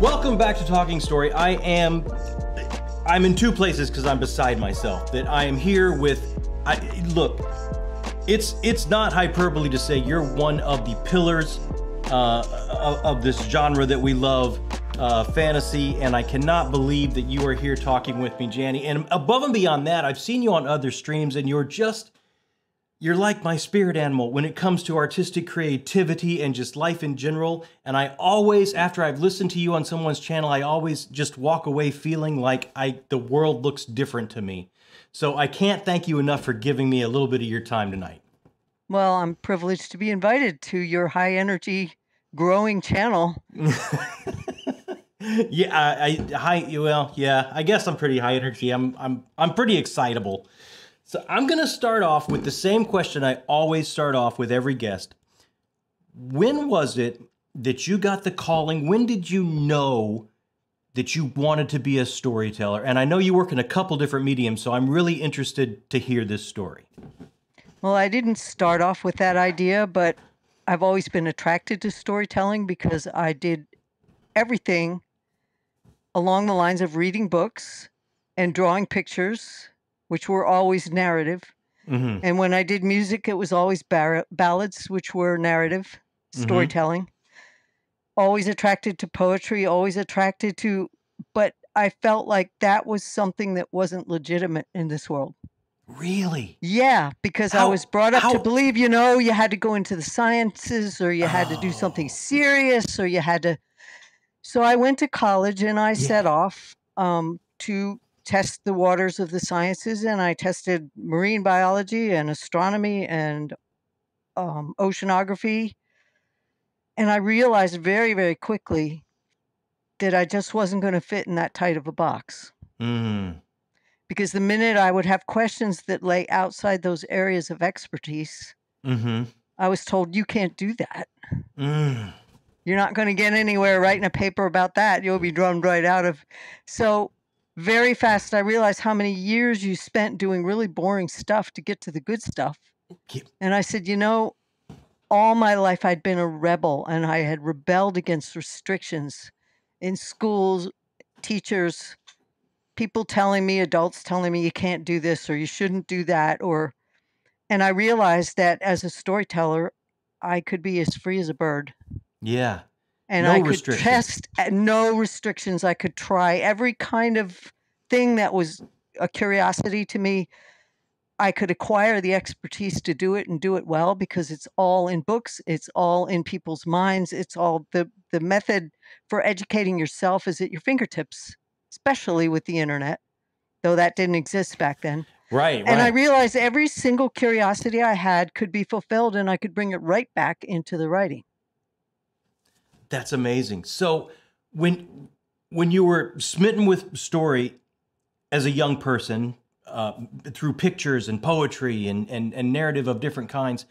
Welcome back to Talking Story. I am I'm in two places because I'm beside myself. That I am here with I look, it's it's not hyperbole to say you're one of the pillars uh, of, of this genre that we love, uh, fantasy, and I cannot believe that you are here talking with me, Janny. And above and beyond that, I've seen you on other streams, and you're just you're like my spirit animal when it comes to artistic creativity and just life in general. And I always, after I've listened to you on someone's channel, I always just walk away feeling like I the world looks different to me. So I can't thank you enough for giving me a little bit of your time tonight. Well, I'm privileged to be invited to your high energy growing channel. yeah, I, I high well, yeah, I guess I'm pretty high energy. I'm I'm I'm pretty excitable. So I'm going to start off with the same question I always start off with every guest. When was it that you got the calling? When did you know that you wanted to be a storyteller? And I know you work in a couple different mediums, so I'm really interested to hear this story. Well, I didn't start off with that idea, but I've always been attracted to storytelling because I did everything along the lines of reading books and drawing pictures which were always narrative. Mm-hmm. And when I did music, it was always bar- ballads, which were narrative, mm-hmm. storytelling. Mm-hmm. Always attracted to poetry, always attracted to, but I felt like that was something that wasn't legitimate in this world. Really? Yeah, because how, I was brought up how? to believe, you know, you had to go into the sciences or you had oh. to do something oh. serious or you had to. So I went to college and I yeah. set off um, to test the waters of the sciences, and I tested marine biology and astronomy and um, oceanography. And I realized very, very quickly that I just wasn't going to fit in that tight of a box. Mm. Because the minute I would have questions that lay outside those areas of expertise, mm-hmm. I was told, you can't do that. Mm. You're not going to get anywhere writing a paper about that. You'll be drummed right out of. So very fast, I realized how many years you spent doing really boring stuff to get to the good stuff. And I said, you know, all my life I'd been a rebel and I had rebelled against restrictions in schools, teachers, people telling me, adults telling me you can't do this or you shouldn't do that. Or, and I realized that as a storyteller, I could be as free as a bird. Yeah and no I could test at no restrictions. I could try every kind of thing that was a curiosity to me. I could acquire the expertise to do it and do it well because it's all in books, it's all in people's minds, it's all the the method for educating yourself is at your fingertips, especially with the internet, though that didn't exist back then. Right. And right. I realized every single curiosity I had could be fulfilled and I could bring it right back into the writing. That's amazing. So when when you were smitten with story as a young person uh, through pictures and poetry and, and, and narrative of different kinds,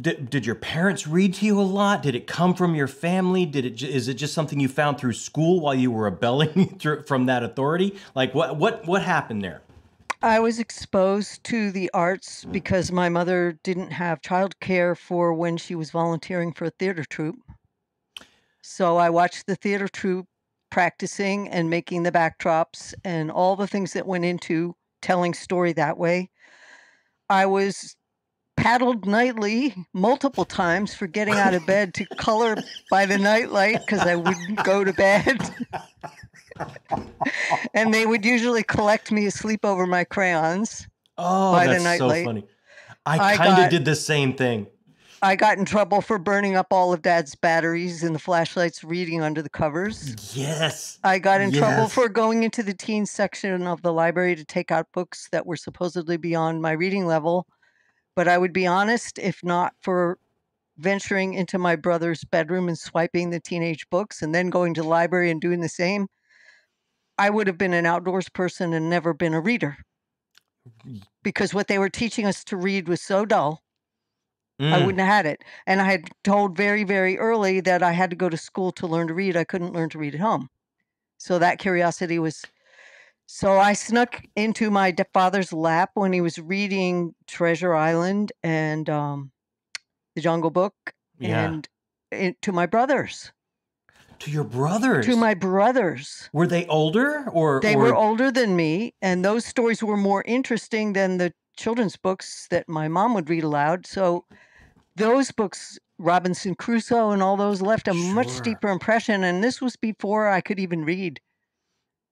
did, did your parents read to you a lot? Did it come from your family? Did it is it just something you found through school while you were rebelling from that authority? Like what what what happened there? I was exposed to the arts mm. because my mother didn't have childcare for when she was volunteering for a theater troupe. So I watched the theater troupe practicing and making the backdrops and all the things that went into telling story that way. I was paddled nightly multiple times for getting out of bed to color by the nightlight because I wouldn't go to bed. and they would usually collect me asleep over my crayons. Oh, by that's the so funny. I kind of did the same thing. I got in trouble for burning up all of Dad's batteries and the flashlights, reading under the covers. Yes. I got in yes. trouble for going into the teen section of the library to take out books that were supposedly beyond my reading level. But I would be honest, if not for venturing into my brother's bedroom and swiping the teenage books and then going to the library and doing the same, I would have been an outdoors person and never been a reader. Because what they were teaching us to read was so dull. Mm. I wouldn't have had it. And I had told very, very early that I had to go to school to learn to read. I couldn't learn to read at home. So that curiosity was. So I snuck into my father's lap when he was reading Treasure Island and um, The Jungle Book yeah. and to my brothers. To your brothers? To my brothers. Were they older or They or... were older than me, and those stories were more interesting than the children's books that my mom would read aloud. So those books, Robinson Crusoe and all those, left a sure. much deeper impression. And this was before I could even read.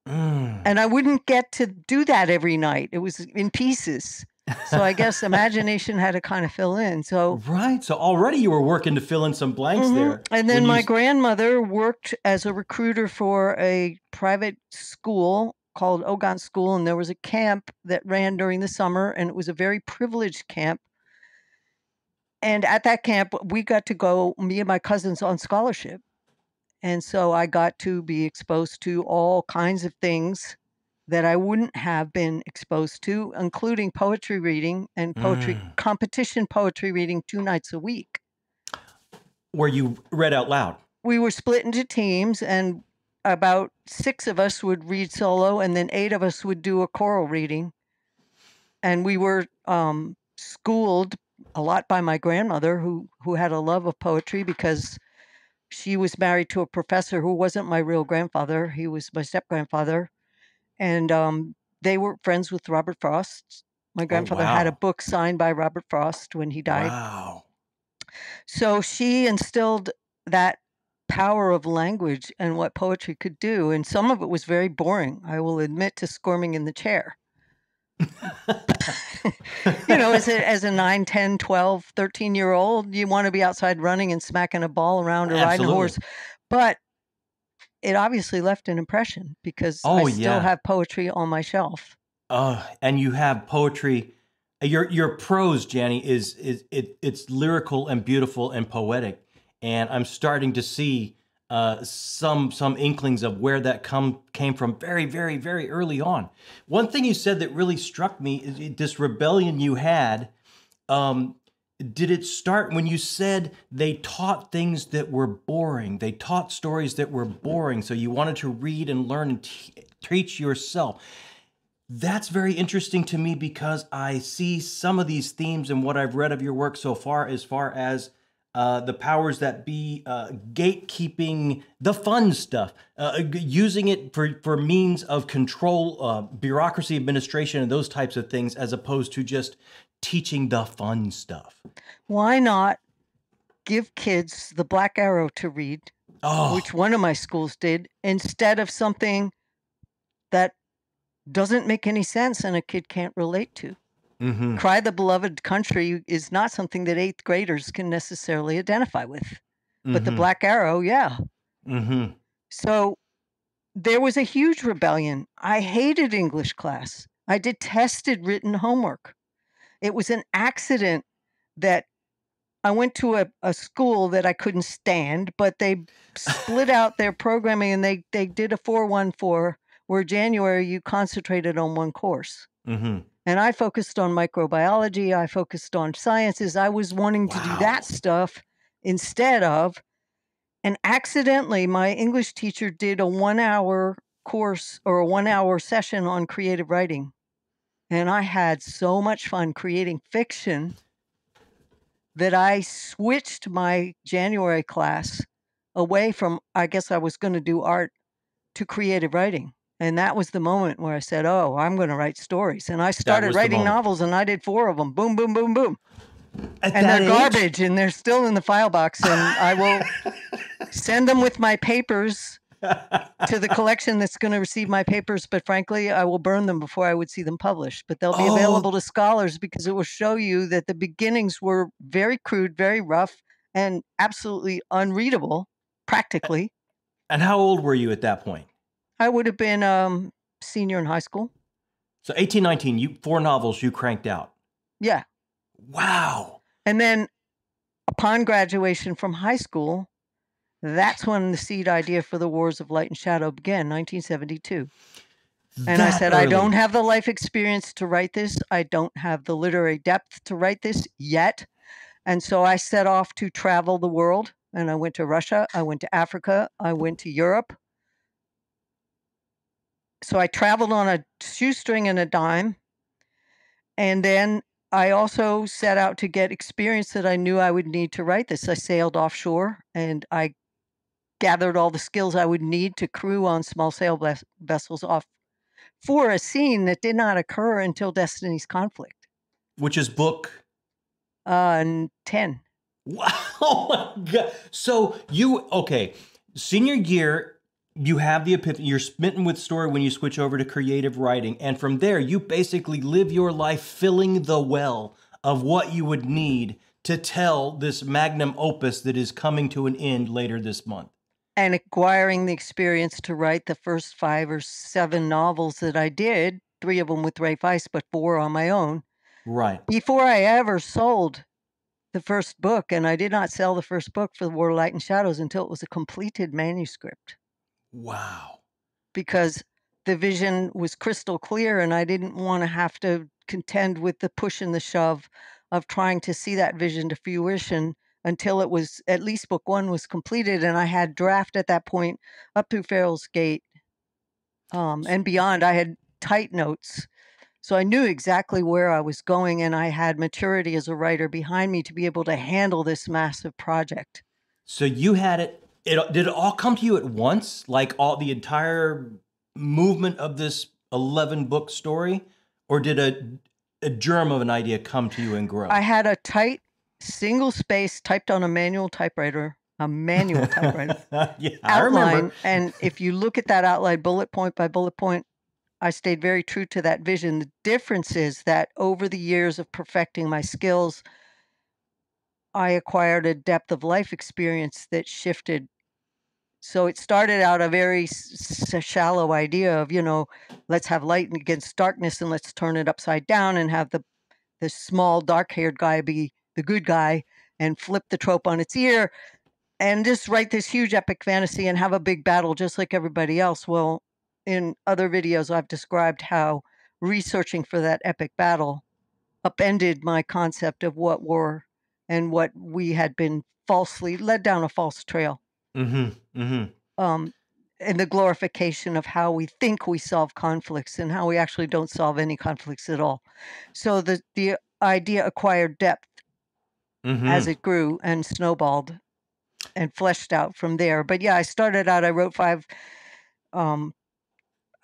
Mm. And I wouldn't get to do that every night. It was in pieces. So I guess imagination had to kind of fill in. So right. So already you were working to fill in some blanks mm-hmm. there. And then my you... grandmother worked as a recruiter for a private school called Ogontz School, and there was a camp that ran during the summer, and it was a very privileged camp. And at that camp, we got to go, me and my cousins, on scholarship. And so I got to be exposed to all kinds of things that I wouldn't have been exposed to, including poetry reading and poetry mm. competition poetry reading two nights a week. Where you read out loud? We were split into teams, and about six of us would read solo, and then eight of us would do a choral reading. And we were um, schooled a lot by my grandmother, who who had a love of poetry because she was married to a professor who wasn't my real grandfather. He was my step grandfather, and um, they were friends with Robert Frost. My oh, grandfather oh, wow. had a book signed by Robert Frost when he died. Wow. So she instilled that power of language and what poetry could do. And some of it was very boring, I will admit to squirming in the chair. know, as a, as a 9, 10, 12, 13 year old, you want to be outside running and smacking a ball around or Absolutely. riding a horse. But it obviously left an impression because oh, I still yeah. have poetry on my shelf. Uh, and you have poetry. Your your prose, Janny, is is it it's lyrical and beautiful and poetic, and I'm starting to see uh, some some inklings of where that come came from very very very early on. One thing you said that really struck me is this rebellion you had. Um, did it start when you said they taught things that were boring? They taught stories that were boring, so you wanted to read and learn and teach yourself. That's very interesting to me because I see some of these themes in what I've read of your work so far, as far as uh, the powers that be uh, gatekeeping the fun stuff, uh, using it for, for means of control, uh, bureaucracy, administration, and those types of things, as opposed to just teaching the fun stuff. Why not give kids the Black Arrow to read, oh. which one of my schools did, instead of something that doesn't make any sense and a kid can't relate to? Mm-hmm. Cry the Beloved Country is not something that eighth graders can necessarily identify with. Mm-hmm. But the mm-hmm. Black Arrow, yeah. Mm-hmm. So there was a huge rebellion. I hated English class. I detested written homework. It was an accident that I went to a, a school that I couldn't stand, but they split out their programming and they, they did a 414 where January you concentrated on one course. Mm-hmm. And I focused on microbiology, I focused on sciences. I was wanting wow. to do that stuff instead of, and accidentally, my English teacher did a one hour course or a one hour session on creative writing. And I had so much fun creating fiction that I switched my January class away from, I guess I was going to do art to creative writing. And that was the moment where I said, "Oh, I'm going to write stories." And I started writing novels, and I did four of them. Boom, boom, boom, boom. At and they're age? garbage, and they're still in the file box. And I will send them with my papers to the collection that's going to receive my papers. But frankly, I will burn them before I would see them published. But they'll be oh. available to scholars because it will show you that the beginnings were very crude, very rough, and absolutely unreadable, practically. And how old were you at that point? I would have been um senior in high school. So eighteen, nineteen, you four novels you cranked out. Yeah. Wow. And then upon graduation from high school, that's when the seed idea for the Wars of Light and Shadow began, 1972. And that I said, early. I don't have the life experience to write this. I don't have the literary depth to write this yet. And so I set off to travel the world. And I went to Russia, I went to Africa, I went to Europe, so I traveled on a shoestring and a dime. And then I also set out to get experience that I knew I would need to write this. I sailed offshore and I gathered all the skills I would need to crew on small sail vessels off for a scene that did not occur until Destiny's Conflict, which is book uh, 10. Wow. Oh my God. So you, okay, senior year, you have the epiphany. You're smitten with story when you switch over to creative writing. And from there, you basically live your life filling the well of what you would need to tell this magnum opus that is coming to an end later this month. And acquiring the experience to write the first five or seven novels that I did, three of them with Ray Feist, but four on my own. Right. Before I ever sold the first book, and I did not sell the first book for the War of Light and Shadows until it was a completed manuscript. Wow. Because the vision was crystal clear, and I didn't want to have to contend with the push and the shove of trying to see that vision to fruition until it was at least book one was completed, and I had draft at that point up through Peril's Gate um, and beyond. I had tight notes so I knew exactly where I was going, and I had maturity as a writer behind me to be able to handle this massive project. So you had it. It did it all come to you at once, like all the entire movement of this eleven book story, or did a a germ of an idea come to you and grow? I had a tight single space typed on a manual typewriter, a manual typewriter yeah, outline. And if you look at that outline bullet point by bullet point, I stayed very true to that vision. The difference is that over the years of perfecting my skills, I acquired a depth of life experience that shifted. So it started out a very s- shallow idea of, you know, let's have light against darkness and let's turn it upside down and have the the small dark-haired guy be the good guy and flip the trope on its ear and just write this huge epic fantasy and have a big battle just like everybody else. Well, in other videos, I've described how researching for that epic battle upended my concept of what war and what we had been falsely led down a false trail. Mm-hmm. Mm-hmm. Um, and the glorification of how we think we solve conflicts and how we actually don't solve any conflicts at all. So the the idea acquired depth mm-hmm. as it grew and snowballed and fleshed out from there. But yeah, I started out. I wrote five um,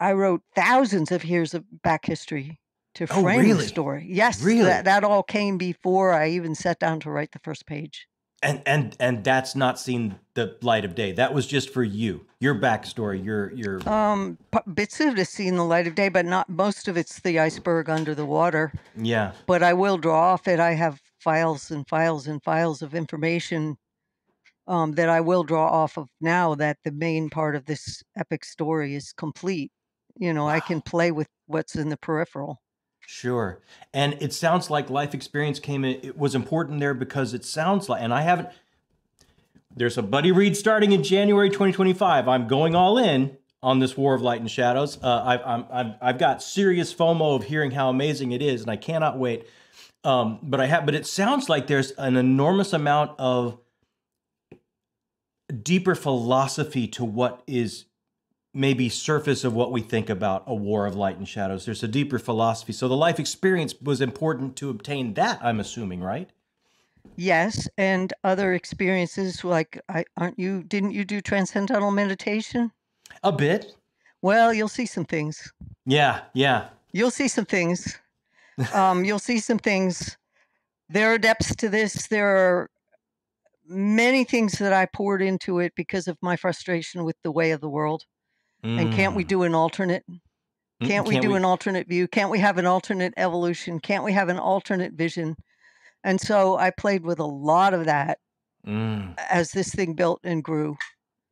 I wrote thousands of years of back history to oh, frame really? the story. Yes, really? that, that all came before I even sat down to write the first page. And and and that's not seen the light of day. That was just for you, your backstory, your your. Um, bits of it has seen the light of day, but not most of it's the iceberg under the water. Yeah. But I will draw off it. I have files and files and files of information um, that I will draw off of now that the main part of this epic story is complete you know, wow. I can play with what's in the peripheral. Sure. And it sounds like life experience came in, it was important there because it sounds like, and I haven't, there's a buddy read starting in January 2025. I'm going all in on this War of Light and Shadows. Uh, I've, I'm, I've, I've got serious FOMO of hearing how amazing it is, and I cannot wait. Um, but I have, but it sounds like there's an enormous amount of deeper philosophy to what is maybe surface of what we think about a war of light and shadows. There's a deeper philosophy. So the life experience was important to obtain that, I'm assuming, right? Yes, and other experiences like I aren't you didn't you do transcendental meditation? A bit. Well, you'll see some things. Yeah, yeah. You'll see some things. um, you'll see some things. There are depths to this. There are many things that I poured into it because of my frustration with the way of the world. Mm. And can't we mm. do an alternate? Mm, can't, we do we? an alternate view? Can't we have an alternate evolution? Can't we have an alternate vision? And so I played with a lot of that mm. as this thing built and grew.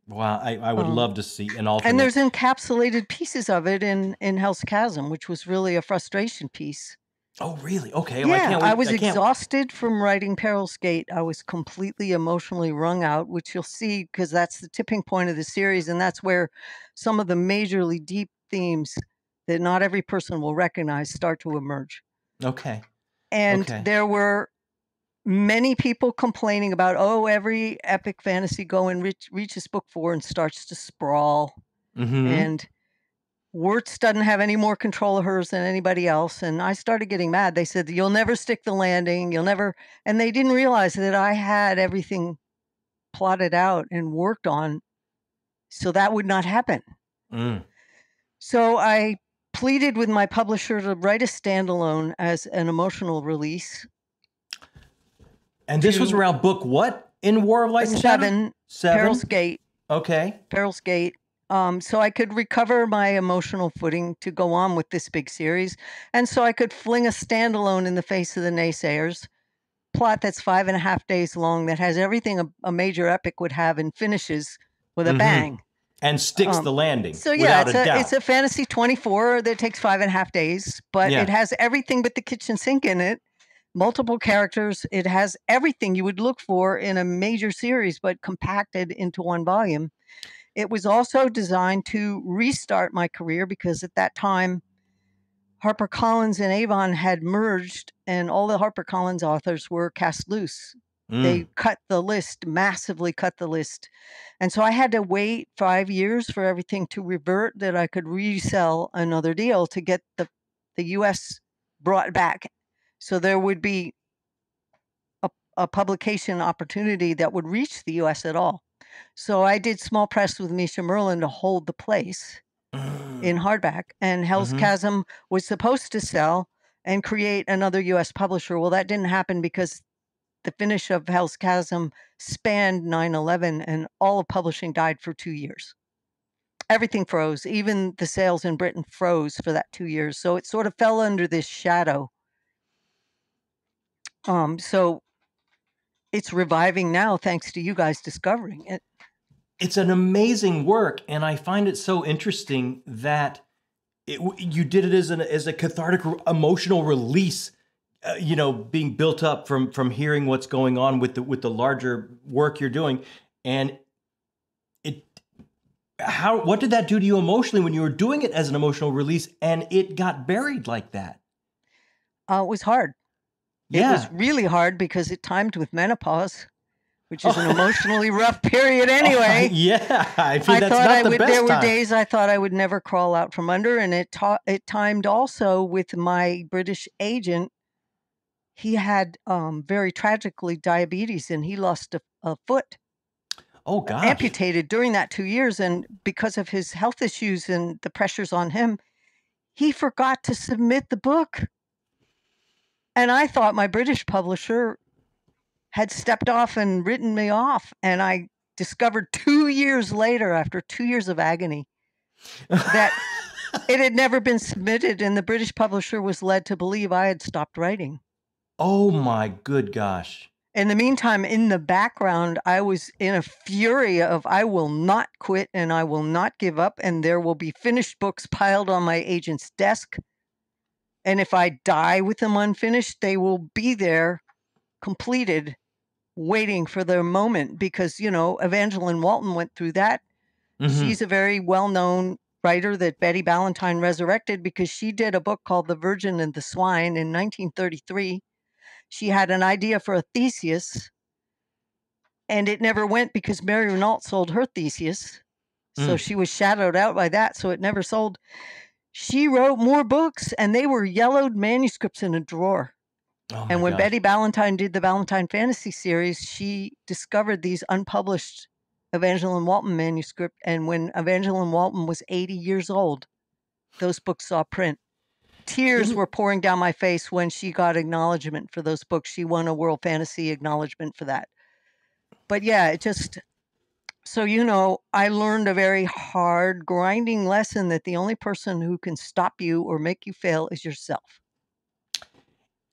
Wow, I, I would um, love to see an alternate. And there's encapsulated pieces of it in in Hell's Chasm, which was really a frustration piece. Oh, really? Okay. Well, yeah, I, I was I exhausted from writing Peril's Gate. I was completely emotionally wrung out, which you'll see because that's the tipping point of the series, and that's where some of the majorly deep themes that not every person will recognize start to emerge. Okay. And okay. there were many people complaining about, oh, every epic fantasy go and reach, reaches book four and starts to sprawl. Mm-hmm. And Wurts doesn't have any more control of hers than anybody else. And I started getting mad. They said, You'll never stick the landing. You'll never. And they didn't realize that I had everything plotted out and worked on So that would not happen. Mm. So I pleaded with my publisher to write a standalone as an emotional release. And this was around book what in War of Light and Seven, Seven, Perils Gate. Okay. Perils Gate. Um, so I could recover my emotional footing to go on with this big series. And so I could fling a standalone in the face of the naysayers. Plot that's five and a half days long that has everything a, a major epic would have and finishes with a mm-hmm. bang. And sticks um, the landing. So yeah, it's a, a it's a fantasy 24 that takes five and a half days, but yeah. it has everything but the kitchen sink in it multiple characters. It has everything you would look for in a major series, but compacted into one volume. It was also designed to restart my career because at that time, HarperCollins and Avon had merged, and all the HarperCollins authors were cast loose. Mm. They cut the list, massively cut the list. And so I had to wait five years for everything to revert that I could resell another deal to get the, the US brought back so there would be a, a publication opportunity that would reach the US at all. So I did small press with Meisha Merlin to hold the place mm. in hardback. And Hell's mm-hmm. Chasm was supposed to sell and create another US publisher. Well, that didn't happen because the finish of Hell's Chasm spanned 9 11 and all of publishing died for two years. Everything froze, even the sales in Britain froze for that two years. So it sort of fell under this shadow um, so it's reviving now thanks to you guys discovering it. It's an amazing work, and I find it so interesting that it, you did it as an as a cathartic emotional release. Uh, you know, being built up from from hearing what's going on with the with the larger work you're doing, and it how what did that do to you emotionally when you were doing it as an emotional release and it got buried like that? Uh, it was hard. Yeah. It was really hard because it timed with menopause, which is an emotionally rough period oh, anyway. Oh, yeah, I, I thought I would. The there were days I thought I would never crawl out from under, and it ta- it timed also with my British agent. He had um, very tragically diabetes, and he lost a, a foot. Oh God! Amputated during that two years, and because of his health issues and the pressures on him, he forgot to submit the book. And I thought my British publisher had stepped off and written me off. And I discovered two years later, after two years of agony, that it had never been submitted. And the British publisher was led to believe I had stopped writing. Oh my good gosh. In the meantime, in the background, I was in a fury of I will not quit and I will not give up, and there will be finished books piled on my agent's desk and if I die with them unfinished, they will be there completed, waiting for their moment because, you know, Evangeline Walton went through that. Mm-hmm. She's a very well known writer that Betty Ballantine resurrected because she did a book called The Virgin and the Swine in 1933. She had an idea for a Theseus, and it never went because Mary Renault sold her Theseus. So mm. she was shadowed out by that, so it never sold she wrote more books and they were yellowed manuscripts in a drawer. Oh and when gosh. Betty Ballantine did the Ballantine Fantasy series, she discovered these unpublished Evangeline Walton manuscript. And when Evangeline Walton was 80 years old, those books saw print. Tears were pouring down my face when she got acknowledgement for those books. She won a World Fantasy acknowledgement for that. But yeah, it just so, you know, I learned a very hard, grinding lesson that the only person who can stop you or make you fail is yourself.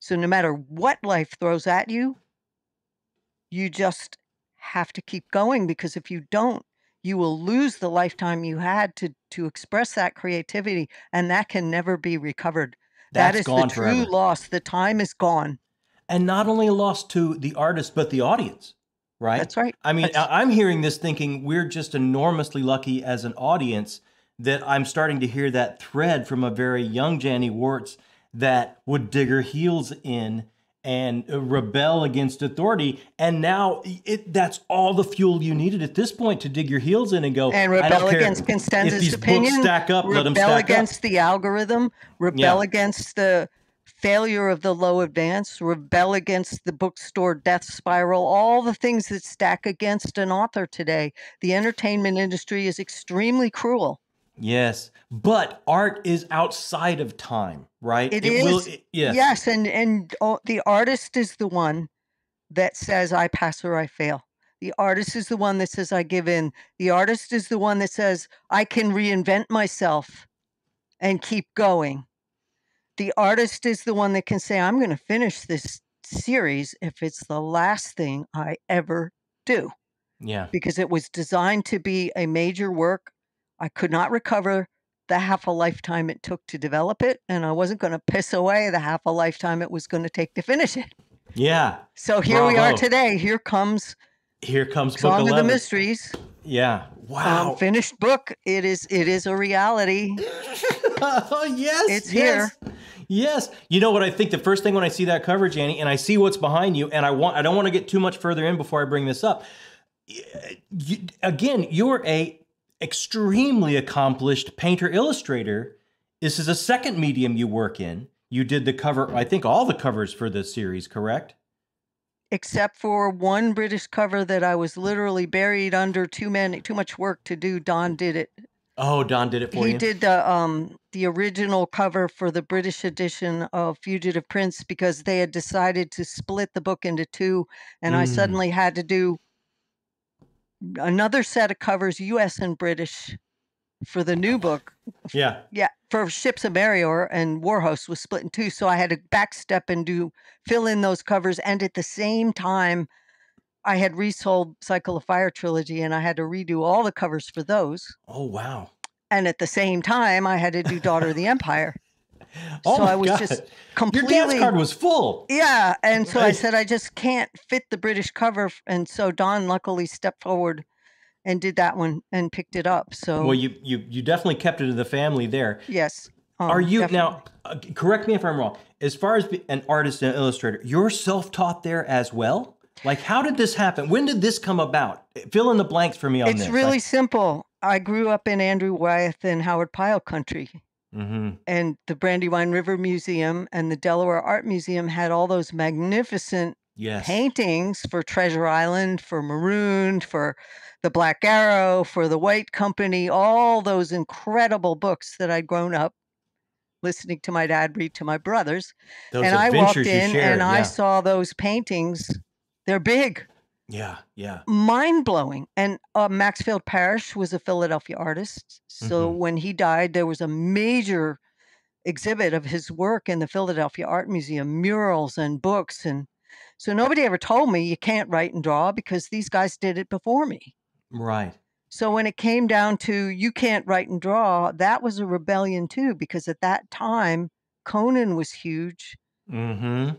So, no matter what life throws at you, you just have to keep going because if you don't, you will lose the lifetime you had to to express that creativity and that can never be recovered. That's that is the true forever. loss. The time is gone. And not only a loss to the artist, but the audience right? That's right. I mean, That's... I'm hearing this thinking we're just enormously lucky as an audience that I'm starting to hear that thread from a very young Janny Wurts that would dig her heels in and uh, rebel against authority. And now it, that's all the fuel you needed at this point to dig your heels in and go and rebel against Constanza's if these opinion. Books stack up, rebel let them stack against up. the algorithm. Rebel yeah. against the failure of the low advance, rebel against the bookstore death spiral, all the things that stack against an author today. The entertainment industry is extremely cruel. Yes, but art is outside of time, right? It, it is. Will, it, yes. Yes, and and oh, the artist is the one that says I pass or I fail. The artist is the one that says I give in. The artist is the one that says I can reinvent myself and keep going. The artist is the one that can say I'm going to finish this series if it's the last thing I ever do. Yeah. Because it was designed to be a major work. I could not recover the half a lifetime it took to develop it, and I wasn't going to piss away the half a lifetime it was going to take to finish it. Yeah. So here Bravo. we are today. Here comes here comes Song book of the Mysteries. Yeah. Wow. Um, finished book. It is it is a reality. oh yes. It's yes. here. Yes. You know what I think the first thing when I see that cover, Janny, and I see what's behind you, and I want I don't want to get too much further in before I bring this up. You, again, you're a extremely accomplished painter illustrator. This is a second medium you work in. You did the cover, I think all the covers for this series, correct? except for one British cover that I was literally buried under too many too much work to do. Don did it. Oh, Don did it for he you. He did the um the original cover for the British edition of Fugitive Prince because they had decided to split the book into two, and mm. I suddenly had to do another set of covers, U.S. and British, for the new book. Yeah. Yeah. For Ships of Merior and Warhost was split in two. So I had to backstep and do fill in those covers. And at the same time, I had resold Cycle of Fire trilogy and I had to redo all the covers for those. Oh wow. And at the same time I had to do Daughter of the Empire. oh so I was God. just completely Your dance card was full. Yeah. And so right. I said I just can't fit the British cover. And so Don luckily stepped forward and did that one and picked it up. So well, you you you definitely kept it in the family there. Yes. Um, Are you definitely. now? Uh, correct me if I'm wrong. As far as an artist and illustrator, you're self-taught there as well. Like, how did this happen? When did this come about? Fill in the blanks for me on it's this. It's really simple. I grew up in Andrew Wyeth and Howard Pyle country. Mm-hmm. And the Brandywine River Museum and the Delaware Art Museum had all those magnificent yes. paintings for Treasure Island, for Marooned, for the Black Arrow, for the White Company, all those incredible books that I'd grown up listening to my dad read to my brothers. Those and I walked in shared, and yeah. I saw those paintings. They're big. Yeah, yeah. Mind blowing. And uh, Maxfield Parrish was a Philadelphia artist. So mm-hmm. when he died, there was a major exhibit of his work in the Philadelphia Art Museum, murals and books. And so nobody ever told me you can't write and draw because these guys did it before me. Right. So when it came down to you can't write and draw, that was a rebellion too, because at that time, Conan was huge. Mm-hmm.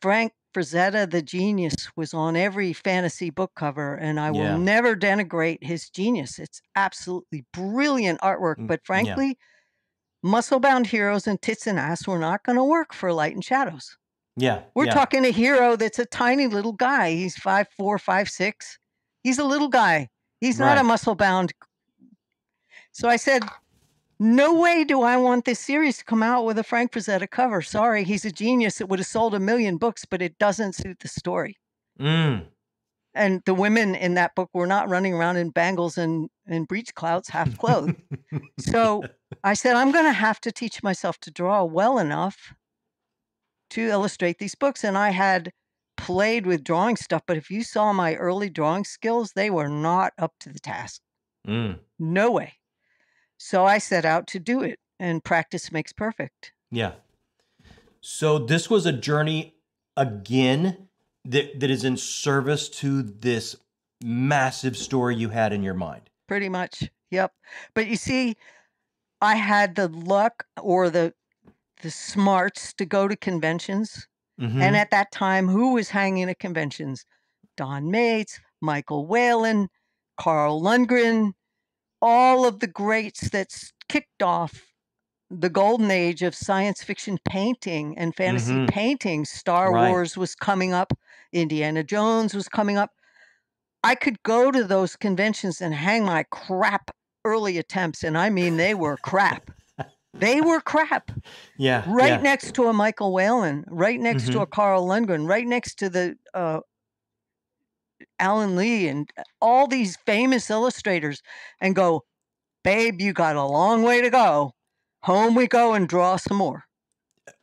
Frank Frazetta, the genius, was on every fantasy book cover, and I will yeah. never denigrate his genius. It's absolutely brilliant artwork, mm, but frankly, yeah. muscle-bound heroes and tits and ass were not going to work for light and shadows. Yeah, we're yeah. talking a hero that's a tiny little guy. He's five four, five six. He's a little guy. He's not a muscle bound. So I said, no way do I want this series to come out with a Frank Frazetta cover. Sorry, he's a genius. It would have sold a million books, but it doesn't suit the story. Mm. And the women in that book were not running around in bangles and, and breech clouts, half clothed. so I said, I'm going to have to teach myself to draw well enough to illustrate these books. And I had played with drawing stuff, but if you saw my early drawing skills, they were not up to the task. Mm. No way. So I set out to do it, and practice makes perfect. Yeah. So this was a journey again that that is in service to this massive story you had in your mind. Pretty much. Yep. But you see, I had the luck or the the smarts to go to conventions Mm-hmm. And at that time, who was hanging at conventions? Don Maitz, Michael Whelan, Carl Lundgren, all of the greats that kicked off the golden age of science fiction painting and fantasy mm-hmm. painting. Star right. Wars was coming up, Indiana Jones was coming up. I could go to those conventions and hang my crap early attempts, and I mean they were crap. They were crap. Yeah. Right yeah. next to a Michael Whelan, right next to Mhm. a Carl Lundgren, right next to the uh, Alan Lee and all these famous illustrators, and go, babe, you got a long way to go. Home we go and draw some more.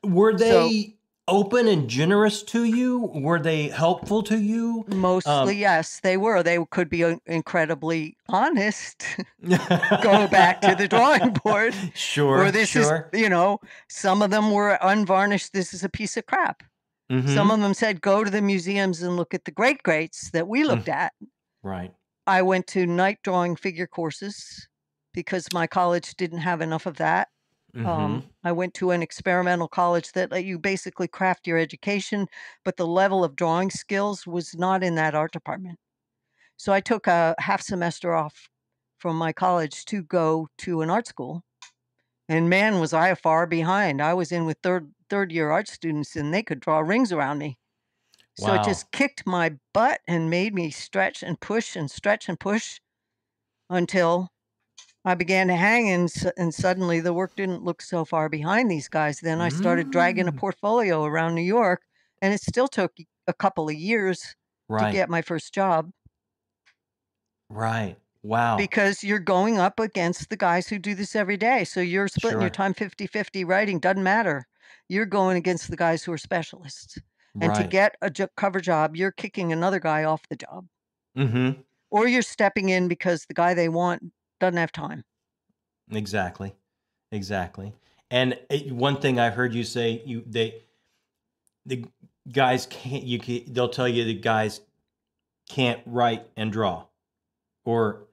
Were So- they open and generous to you? Were they helpful to you? Mostly, Um, yes, they were. They could be uh, incredibly honest. go back to the drawing board. Sure. or this sure. is, you know, some of them were unvarnished. This is a piece of crap. Mhm. Some of them said, go to the museums and look at the great greats that we looked at. right. I went to night drawing figure courses because my college didn't have enough of that. Mhm. Um, I went to an experimental college that let you basically craft your education, but the level of drawing skills was not in that art department. So I took a half semester off from my college to go to an art school. And man, was I far behind. I was in with third third year art students and they could draw rings around me. So it just kicked my butt and made me stretch and push and stretch and push until I began to hang, and, and suddenly the work didn't look so far behind these guys. Then I started dragging a Mm. portfolio around New York, and it still took a couple of years right. to get my first job right. Wow. because you're going up against the guys who do this every day. So you're splitting your time 50 50 writing, doesn't matter. You're going against the guys who are specialists. And to get a jo- cover job, you're kicking another guy off the job. mm-hmm. or you're stepping in because the guy they want doesn't have time. Exactly. Exactly. And it, one thing I heard you say, you they the guys can't you can, they'll tell you the guys can't write and draw. Or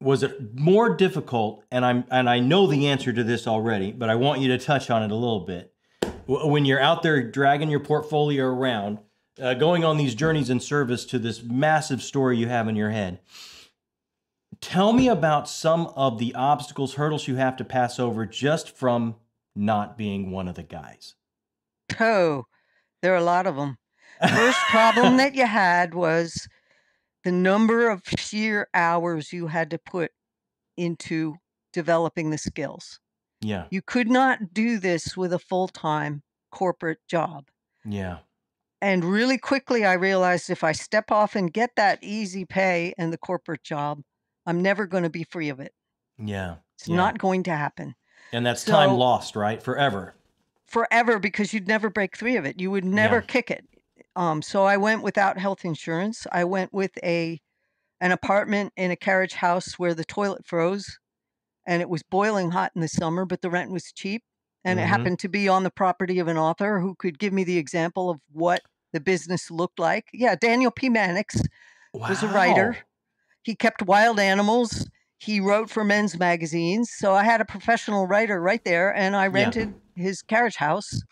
was it more difficult and I'm and I know the answer to this already, but I want you to touch on it a little bit. When you're out there dragging your portfolio around, uh, going on these journeys in service to this massive story you have in your head, Tell me about some of the obstacles, hurdles you have to pass over just from not being one of the guys. Oh, there are a lot of them. First problem that you had was the number of sheer hours you had to put into developing the skills. yeah, You could not do this with a full time corporate job. yeah, And really quickly, I realized if I step off and get that easy pay and the corporate job, I'm never going to be free of it. yeah. It's Yeah. not going to happen. And that's time lost, right? Forever. forever because you'd never break free of it. You would never Yeah. kick it. Um, so I went without health insurance. I went with a an apartment in a carriage house where the toilet froze, and it was boiling hot in the summer, but the rent was cheap. And Mhm. it happened to be on the property of an author who could give me the example of what the business looked like. Yeah, Daniel P. Mannix was a writer. Wow. He kept wild animals. He wrote for men's magazines. So I had a professional writer right there, and I rented his carriage house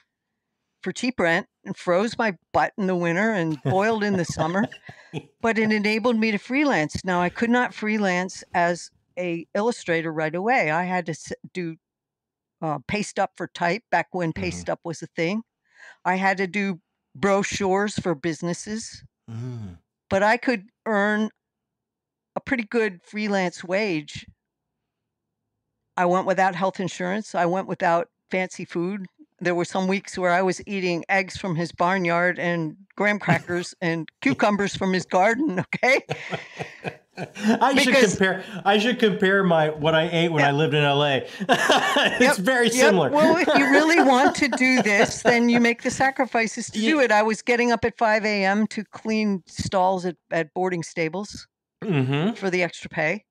for cheap rent and froze my butt in the winter and boiled in the summer. But it enabled me to freelance. Now I could not freelance as a illustrator right away. I had to do uh, paste up for type back when Mhm. paste up was a thing. I had to do brochures for businesses Mm. but I could earn a pretty good freelance wage. I went without health insurance. I went without fancy food. There were some weeks where I was eating eggs from his barnyard and graham crackers and cucumbers from his garden. Okay. I should compare. I should compare my what I ate when I lived in LA. it's Yep, very Yep. similar. Well, if you really want to do this, then you make the sacrifices to do it. I was getting up at 5 a.m. to clean stalls at, at boarding stables mm-hmm. for the extra pay.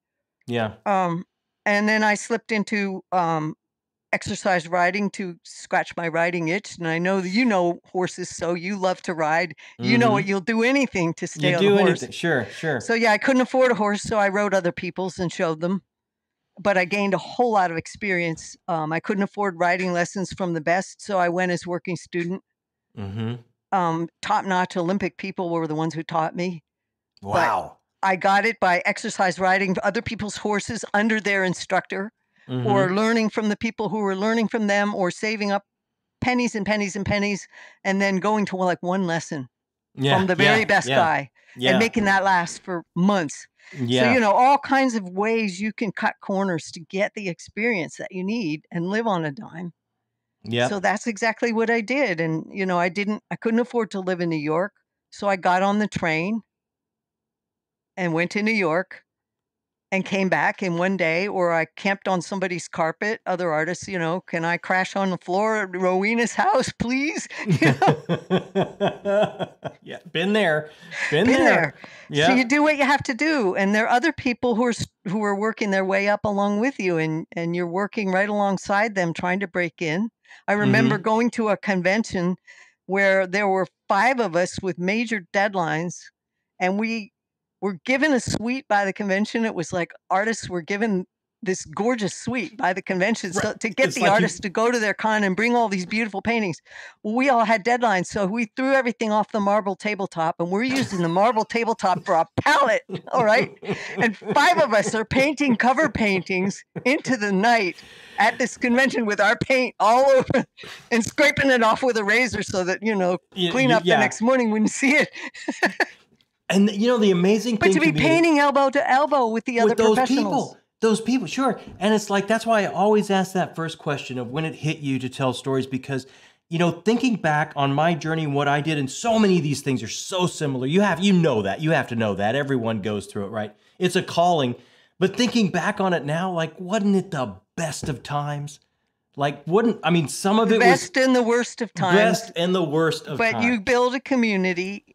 Yeah. Um, and then I slipped into um, exercise riding to scratch my riding itch. And I know that you know horses, so you love to ride. You know what? You'll do anything to stay You on do a horse. anything? Sure. Sure. So yeah, I couldn't afford a horse, so I rode other people's and showed them. But I gained a whole lot of experience. Um, I couldn't afford riding lessons from the best, so I went as working student. mm-hmm. Um, top-notch Olympic people were the ones who taught me. Wow. I got it by exercise riding other people's horses under their instructor. Mhm. or learning from the people who were learning from them or saving up pennies and pennies and pennies and then going to like one lesson yeah, from the very yeah, best yeah. guy and making that last for months. Yeah. So, you know, all kinds of ways you can cut corners to get the experience that you need and live on a dime. Yeah. So that's exactly what I did. And, you know, I didn't, I couldn't afford to live in New York. So I got on the train and went to New York and came back in one day, or I camped on somebody's carpet. Other artists, you know, can I crash on the floor at Rowena's house, please? You know? yeah, been there, been, been there. there. Yeah. So you do what you have to do, and there are other people who are who are working their way up along with you, and and you're working right alongside them, trying to break in. I remember mm-hmm. going to a convention where there were five of us with major deadlines, and we were given a suite by the convention. It was like artists were given this gorgeous suite by the convention right. so to get it's the like artists you... to go to their con and bring all these beautiful paintings. We all had deadlines, so we threw everything off the marble tabletop, and we're using the marble tabletop for a palette. All right, and five of us are painting cover paintings into the night at this convention with our paint all over and scraping it off with a razor so that you know clean up yeah. the next morning wouldn't see it. And you know the amazing but thing to be painting elbow to elbow with the other with those people, those people, sure. And it's like that's why I always ask that first question of when it hit you to tell stories because you know thinking back on my journey and what I did and so many of these things are so similar. You have you know that you have to know that everyone goes through it, right? It's a calling. But thinking back on it now, like wasn't it the best of times? Like wouldn't I mean some of the it best was and the worst of times. Best and the worst of but times. you build a community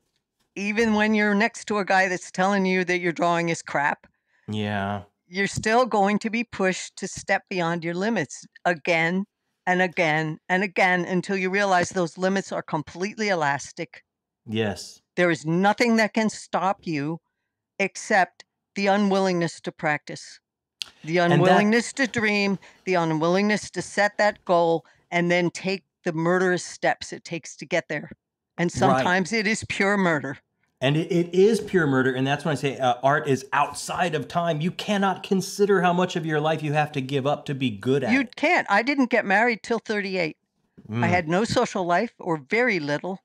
even when you're next to a guy that's telling you that your drawing is crap. Yeah. You're still going to be pushed to step beyond your limits again and again and again until you realize those limits are completely elastic. Yes. There is nothing that can stop you except the unwillingness to practice, the unwillingness that... to dream, the unwillingness to set that goal, and then take the murderous steps it takes to get there. And sometimes right. it is pure murder. And it, it is pure murder. And that's when I say uh, art is outside of time. You cannot consider how much of your life you have to give up to be good at you it. can't. I didn't get married till 38. Mm. I had no social life or very little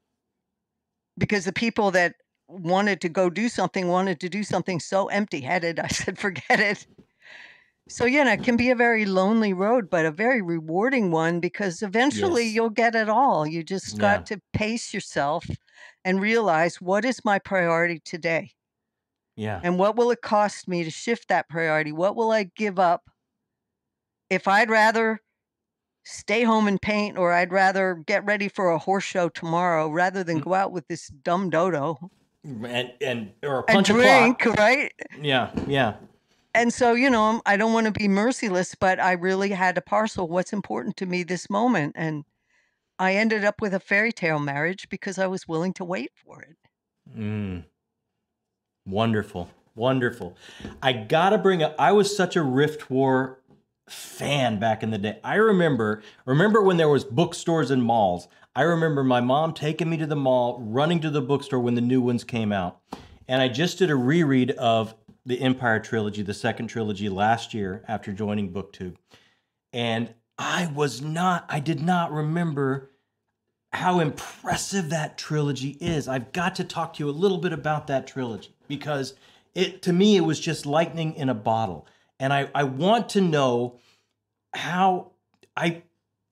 because the people that wanted to go do something wanted to do something so empty headed. I said, forget it. So, yeah, and it can be a very lonely road, but a very rewarding one because eventually yes. you'll get it all. You just got yeah. to pace yourself and realize what is my priority today? Yeah. And what will it cost me to shift that priority? What will I give up if I'd rather stay home and paint or I'd rather get ready for a horse show tomorrow rather than mm. go out with this dumb dodo and and or punch and drink, right? Yeah, yeah and so you know i don't want to be merciless but i really had to parcel what's important to me this moment and i ended up with a fairy tale marriage because i was willing to wait for it. Mm. wonderful wonderful. I gotta bring up i was such a rift war fan back in the day. I remember remember when there was bookstores and malls. I remember my mom taking me to the mall running to the bookstore when the new ones came out and i just did a reread of the Empire trilogy, the second trilogy last year after joining BookTube. And I was not, I did not remember how impressive that trilogy is. I've got to talk to you a little bit about that trilogy because it to me it was just lightning in a bottle. And I, I want to know how I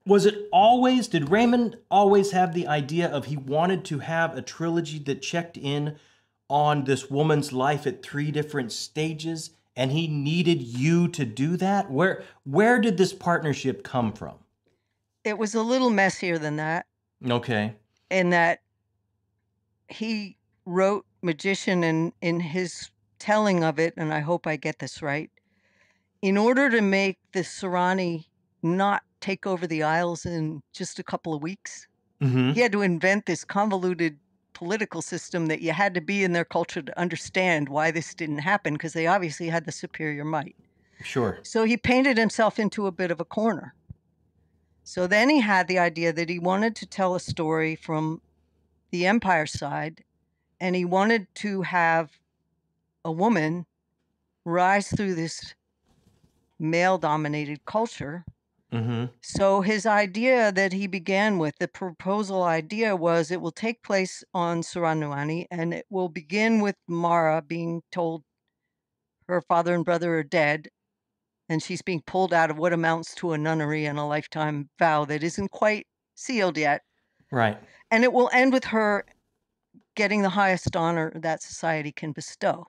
was it always did Raymond always have the idea of he wanted to have a trilogy that checked in on this woman's life at three different stages and he needed you to do that? Where where did this partnership come from? It was a little messier than that. Okay. In that he wrote magician and in his telling of it and i hope i get this right. In order to make the Tsurani not take over the Isles in just a couple of weeks, mm-hmm. he had to invent this convoluted political system that you had to be in their culture to understand why this didn't happen because they obviously had the superior might. Sure. So he painted himself into a bit of a corner. So then he had the idea that he wanted to tell a story from the empire side and he wanted to have a woman rise through this male dominated culture Mm-hmm. So his idea that he began with, the proposal idea was it will take place on Tsuranuanni and it will begin with Mara being told her father and brother are dead and she's being pulled out of what amounts to a nunnery and a lifetime vow that isn't quite sealed yet. Right. And it will end with her getting the highest honor that society can bestow.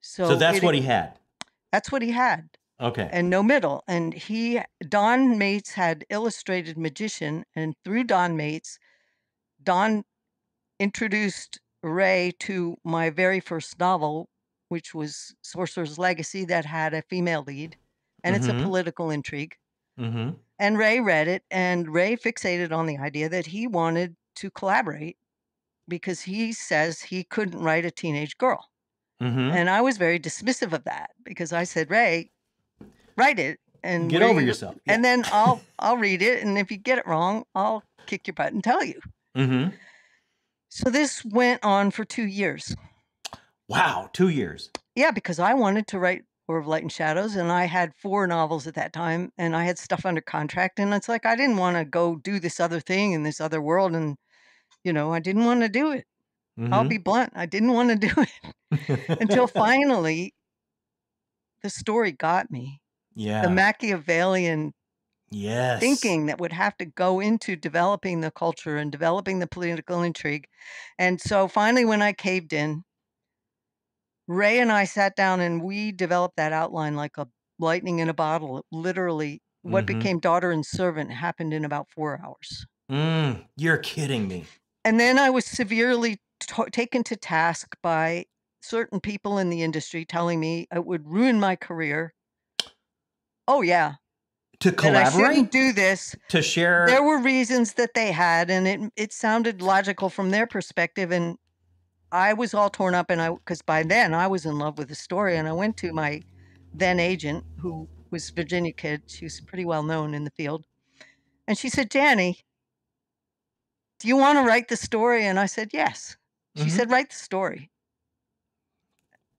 So, so that's it, what he had. That's what he had. Okay. And no middle. And he, Don Maitz had illustrated Magician, and through Don Maitz, Don introduced Ray to my very first novel, which was Sorcerer's Legacy, that had a female lead, and mm-hmm. it's a mm-hmm. political intrigue. Mm-hmm. And Ray read it, and Ray fixated on the idea that he wanted to collaborate because he says he couldn't write a teenage girl. Mm-hmm. And I was very dismissive of that because I said, Ray, write it and get over yourself. Yeah. And then I'll I'll read it, and if you get it wrong, I'll kick your butt and tell you. Mm-hmm. So this went on for two years. Wow, two years. Yeah, because I wanted to write War of Light and Shadows, and I had four novels at that time, and I had stuff under contract, and it's like I didn't want to go do this other thing in this other world, and you know I didn't want to do it. Mm-hmm. I'll be blunt, I didn't want to do it until finally the story got me yeah. the Machiavellian yes. thinking that would have to go into developing the culture and developing the political intrigue. And so finally, when I caved in, Ray and I sat down and we developed that outline like a lightning in a bottle. Literally, what mm-hmm. became daughter and servant happened in about four hours. Mm, you're kidding me. And then I was severely t- taken to task by certain people in the industry telling me it would ruin my career Oh yeah. To collaborate, I shouldn't do this. To share. There were reasons that they had, and it it sounded logical from their perspective. And I was all torn up, and I because by then I was in love with the story, and I went to my then agent, who was Virginia Kidd. She was pretty well known in the field, and she said, "Janny, do you want to write the story?" And I said, "Yes." She mm-hmm. said, "Write the story."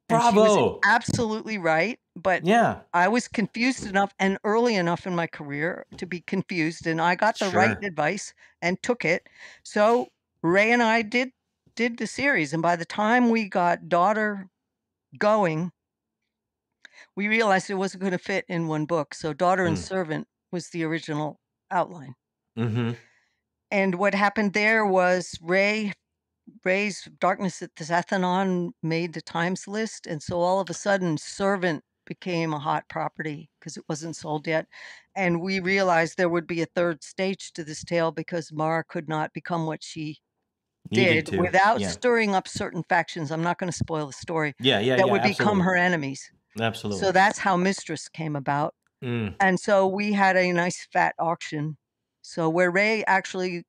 Bravo! absolutely right. But yeah, I was confused enough and early enough in my career to be confused, and I got the sure. right advice and took it. So Ray and I did did the series, and by the time we got daughter going, we realized it wasn't going to fit in one book. So daughter mm. and servant was the original outline. Mm-hmm. And what happened there was Ray Ray's Darkness at the Sethanon made the Times list, and so all of a sudden, Servant became a hot property because it wasn't sold yet. And we realized there would be a third stage to this tale because Mara could not become what she did without yeah. stirring up certain factions. I'm not going to spoil the story. Yeah, yeah, that yeah, would absolutely. become her enemies. Absolutely. So that's how Mistress came about. Mm. And so we had a nice fat auction. So where Ray actually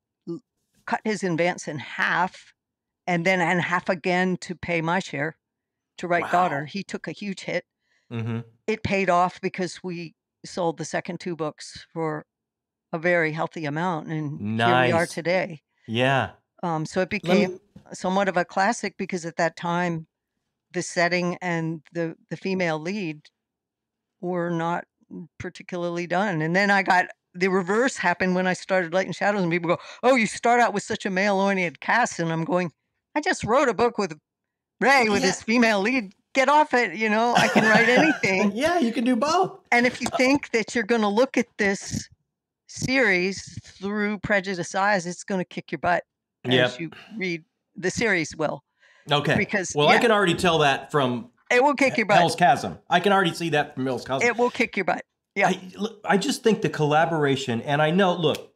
cut his advance in half and then and half again to pay my share to write wow. daughter. He took a huge hit. Mm-hmm. It paid off because we sold the second two books for a very healthy amount, and nice. here we are today. Yeah. Um, so it became me... somewhat of a classic because at that time, the setting and the the female lead were not particularly done. And then I got the reverse happened when I started Light and Shadows, and people go, "Oh, you start out with such a male-oriented cast," and I'm going, I just wrote a book with Ray with yeah. his female lead. Get off it, you know. I can write anything. yeah, you can do both. And if you think that you're going to look at this series through prejudice eyes, it's going to kick your butt yep. as you read the series. Will okay because well, yeah, I can already tell that from it will kick your butt. Hell's Chasm. I can already see that from Hell's Chasm. It will kick your butt. Yeah. I, I just think the collaboration, and I know. Look,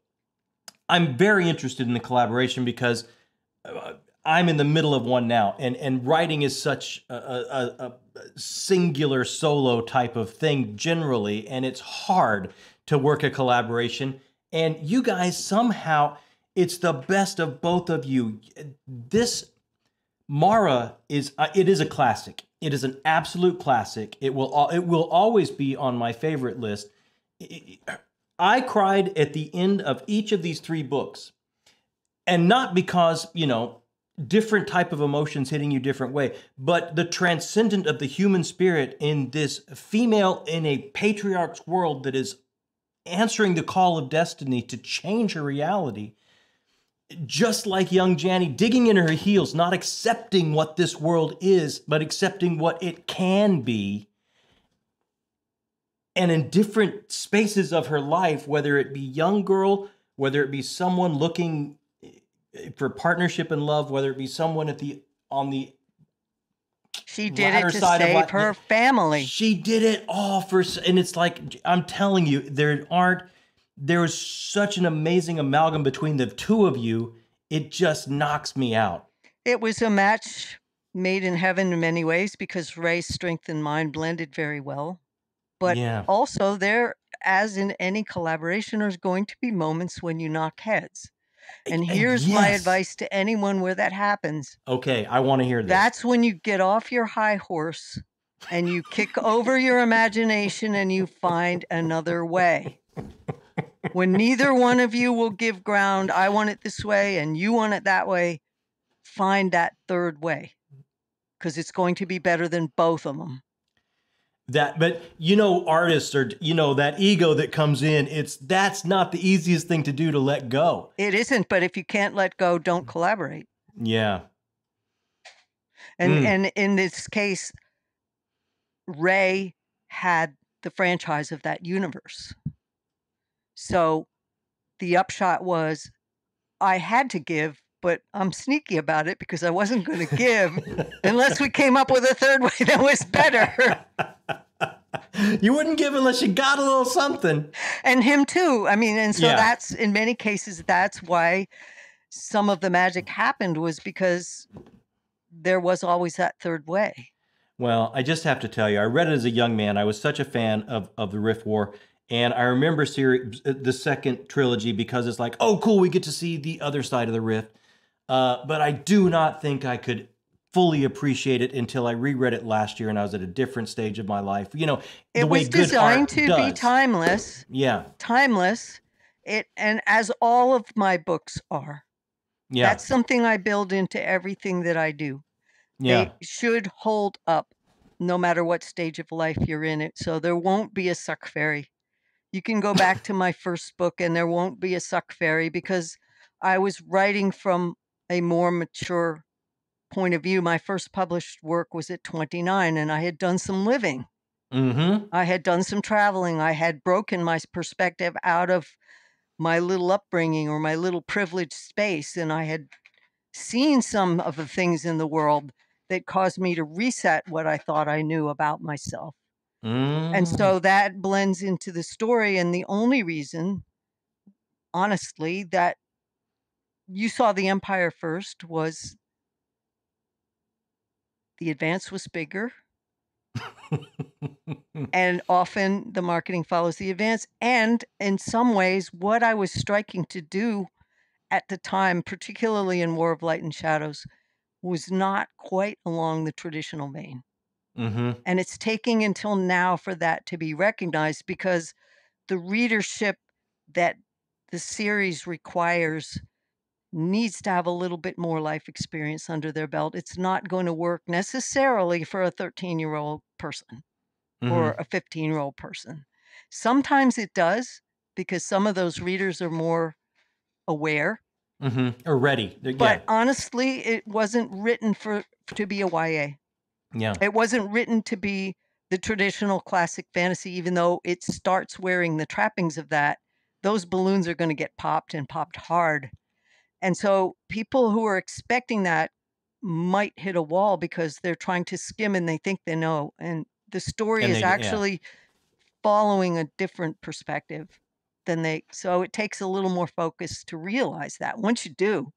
I'm very interested in the collaboration because uh, I'm in the middle of one now, and and writing is such a, a, a, singular solo type of thing generally, and it's hard to work a collaboration. And you guys somehow, it's the best of both of you. This Mara is uh, it is a classic. It is an absolute classic. It will it will always be on my favorite list. I cried at the end of each of these three books, and not because you know different type of emotions hitting you different way but the transcendent of the human spirit in this female in a patriarch's world that is answering the call of destiny to change her reality just like young Janny, digging in her heels, not accepting what this world is, but accepting what it can be. And in different spaces of her life, whether it be young girl, whether it be someone looking for partnership and love, whether it be someone at the on the she did it to save her family. She did it all for, and it's like I'm telling you, there aren't there is such an amazing amalgam between the two of you. It just knocks me out. It was a match made in heaven in many ways because Ray's strength and mind blended very well. But yeah. also, there, as in any collaboration, there's going to be moments when you knock heads. And here's yes. my advice to anyone where that happens. Okay, I want to hear this. That's when you get off your high horse and you kick over your imagination and you find another way when neither one of you will give ground, I want it this way and you want it that way, find that third way because it's going to be better than both of them. That, but you know, artists are, you know, that ego that comes in, it's that's not the easiest thing to do to let go. It isn't, but if you can't let go, don't collaborate. Yeah. And mm. and in this case, Ray had the franchise of that universe. So the upshot was I had to give, but I'm sneaky about it because I wasn't going to give unless we came up with a third way that was better. you wouldn't give unless you got a little something. And him too. I mean, and so yeah. that's in many cases that's why some of the magic happened was because there was always that third way. Well, I just have to tell you, I read it as a young man. I was such a fan of, of the Rift War. And I remember series, the second trilogy because it's like, oh, cool, we get to see the other side of the rift. Uh, but I do not think I could fully appreciate it until I reread it last year and I was at a different stage of my life. You know, it was designed to does. be timeless. Yeah. Timeless. It and as all of my books are. Yeah. That's something I build into everything that I do. Yeah. They should hold up no matter what stage of life you're in it. So there won't be a suck fairy you can go back to my first book and there won't be a suck fairy because I was writing from a more mature point of view. My first published work was at 29 and I had done some living. Mm-hmm. I had done some traveling. I had broken my perspective out of my little upbringing or my little privileged space. And I had seen some of the things in the world that caused me to reset what I thought I knew about myself. Mm. And so that blends into the story. And the only reason, honestly, that you saw the Empire first was the advance was bigger. and often the marketing follows the advance. And in some ways, what I was striking to do at the time, particularly in War of Light and Shadows, was not quite along the traditional vein. Mm-hmm. And it's taking until now for that to be recognized because the readership that the series requires needs to have a little bit more life experience under their belt. It's not going to work necessarily for a 13 year old person mm-hmm. or a 15 year old person. Sometimes it does because some of those readers are more aware mm-hmm. or ready. But yeah. honestly, it wasn't written for to be a YA. Yeah. It wasn't written to be the traditional classic fantasy, even though it starts wearing the trappings of that. Those balloons are going to get popped and popped hard. And so people who are expecting that might hit a wall because they're trying to skim and they think they know. And the story and is they, actually yeah. following a different perspective than they so it takes a little more focus to realize that. Once you do,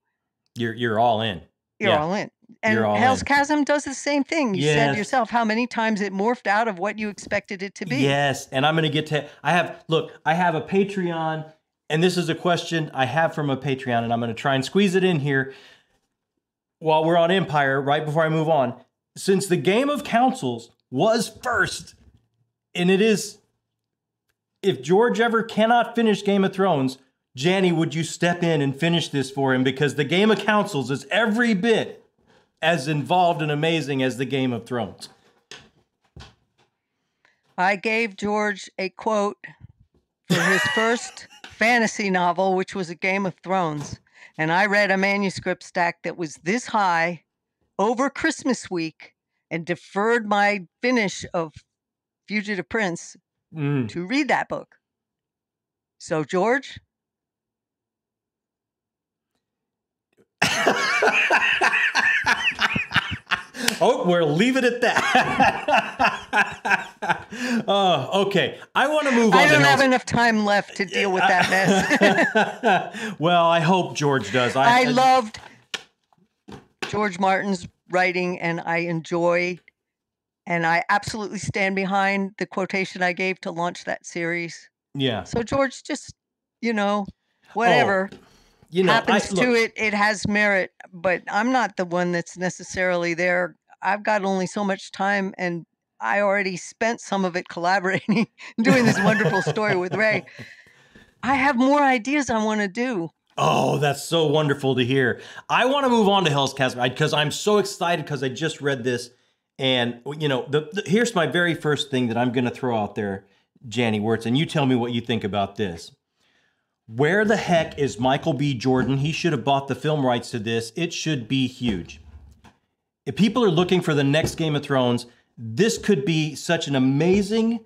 you're you're all in. You're yeah. all in. And Hell's in. Chasm does the same thing. You yes. said yourself how many times it morphed out of what you expected it to be. Yes, and I'm going to get to. I have look. I have a Patreon, and this is a question I have from a Patreon, and I'm going to try and squeeze it in here while we're on Empire. Right before I move on, since the Game of Councils was first, and it is. If George ever cannot finish Game of Thrones, Janny, would you step in and finish this for him? Because the Game of Councils is every bit as involved and amazing as the Game of Thrones. I gave George a quote for his first fantasy novel, which was a Game of Thrones. And I read a manuscript stack that was this high over Christmas week and deferred my finish of Fugitive Prince mm. to read that book. So, George? oh, we'll leave it at that. oh, okay. I want to move on. I don't have enough time left to deal with that mess. well, I hope George does. I, I loved George Martin's writing, and I enjoy, and I absolutely stand behind the quotation I gave to launch that series. Yeah. So George, just you know, oh, whatever. Oh you know, happens I, look, to it, it has merit, but I'm not the one that's necessarily there. I've got only so much time and I already spent some of it collaborating, doing this wonderful story with Ray. I have more ideas I want to do. Oh, that's so wonderful to hear. I want to move on to Hell's Chasm because I'm so excited because I just read this. And, you know, the, the, here's my very first thing that I'm going to throw out there, Janny Wurts, and you tell me what you think about this. Where the heck is Michael B. Jordan? He should have bought the film rights to this. It should be huge. If people are looking for the next Game of Thrones, this could be such an amazing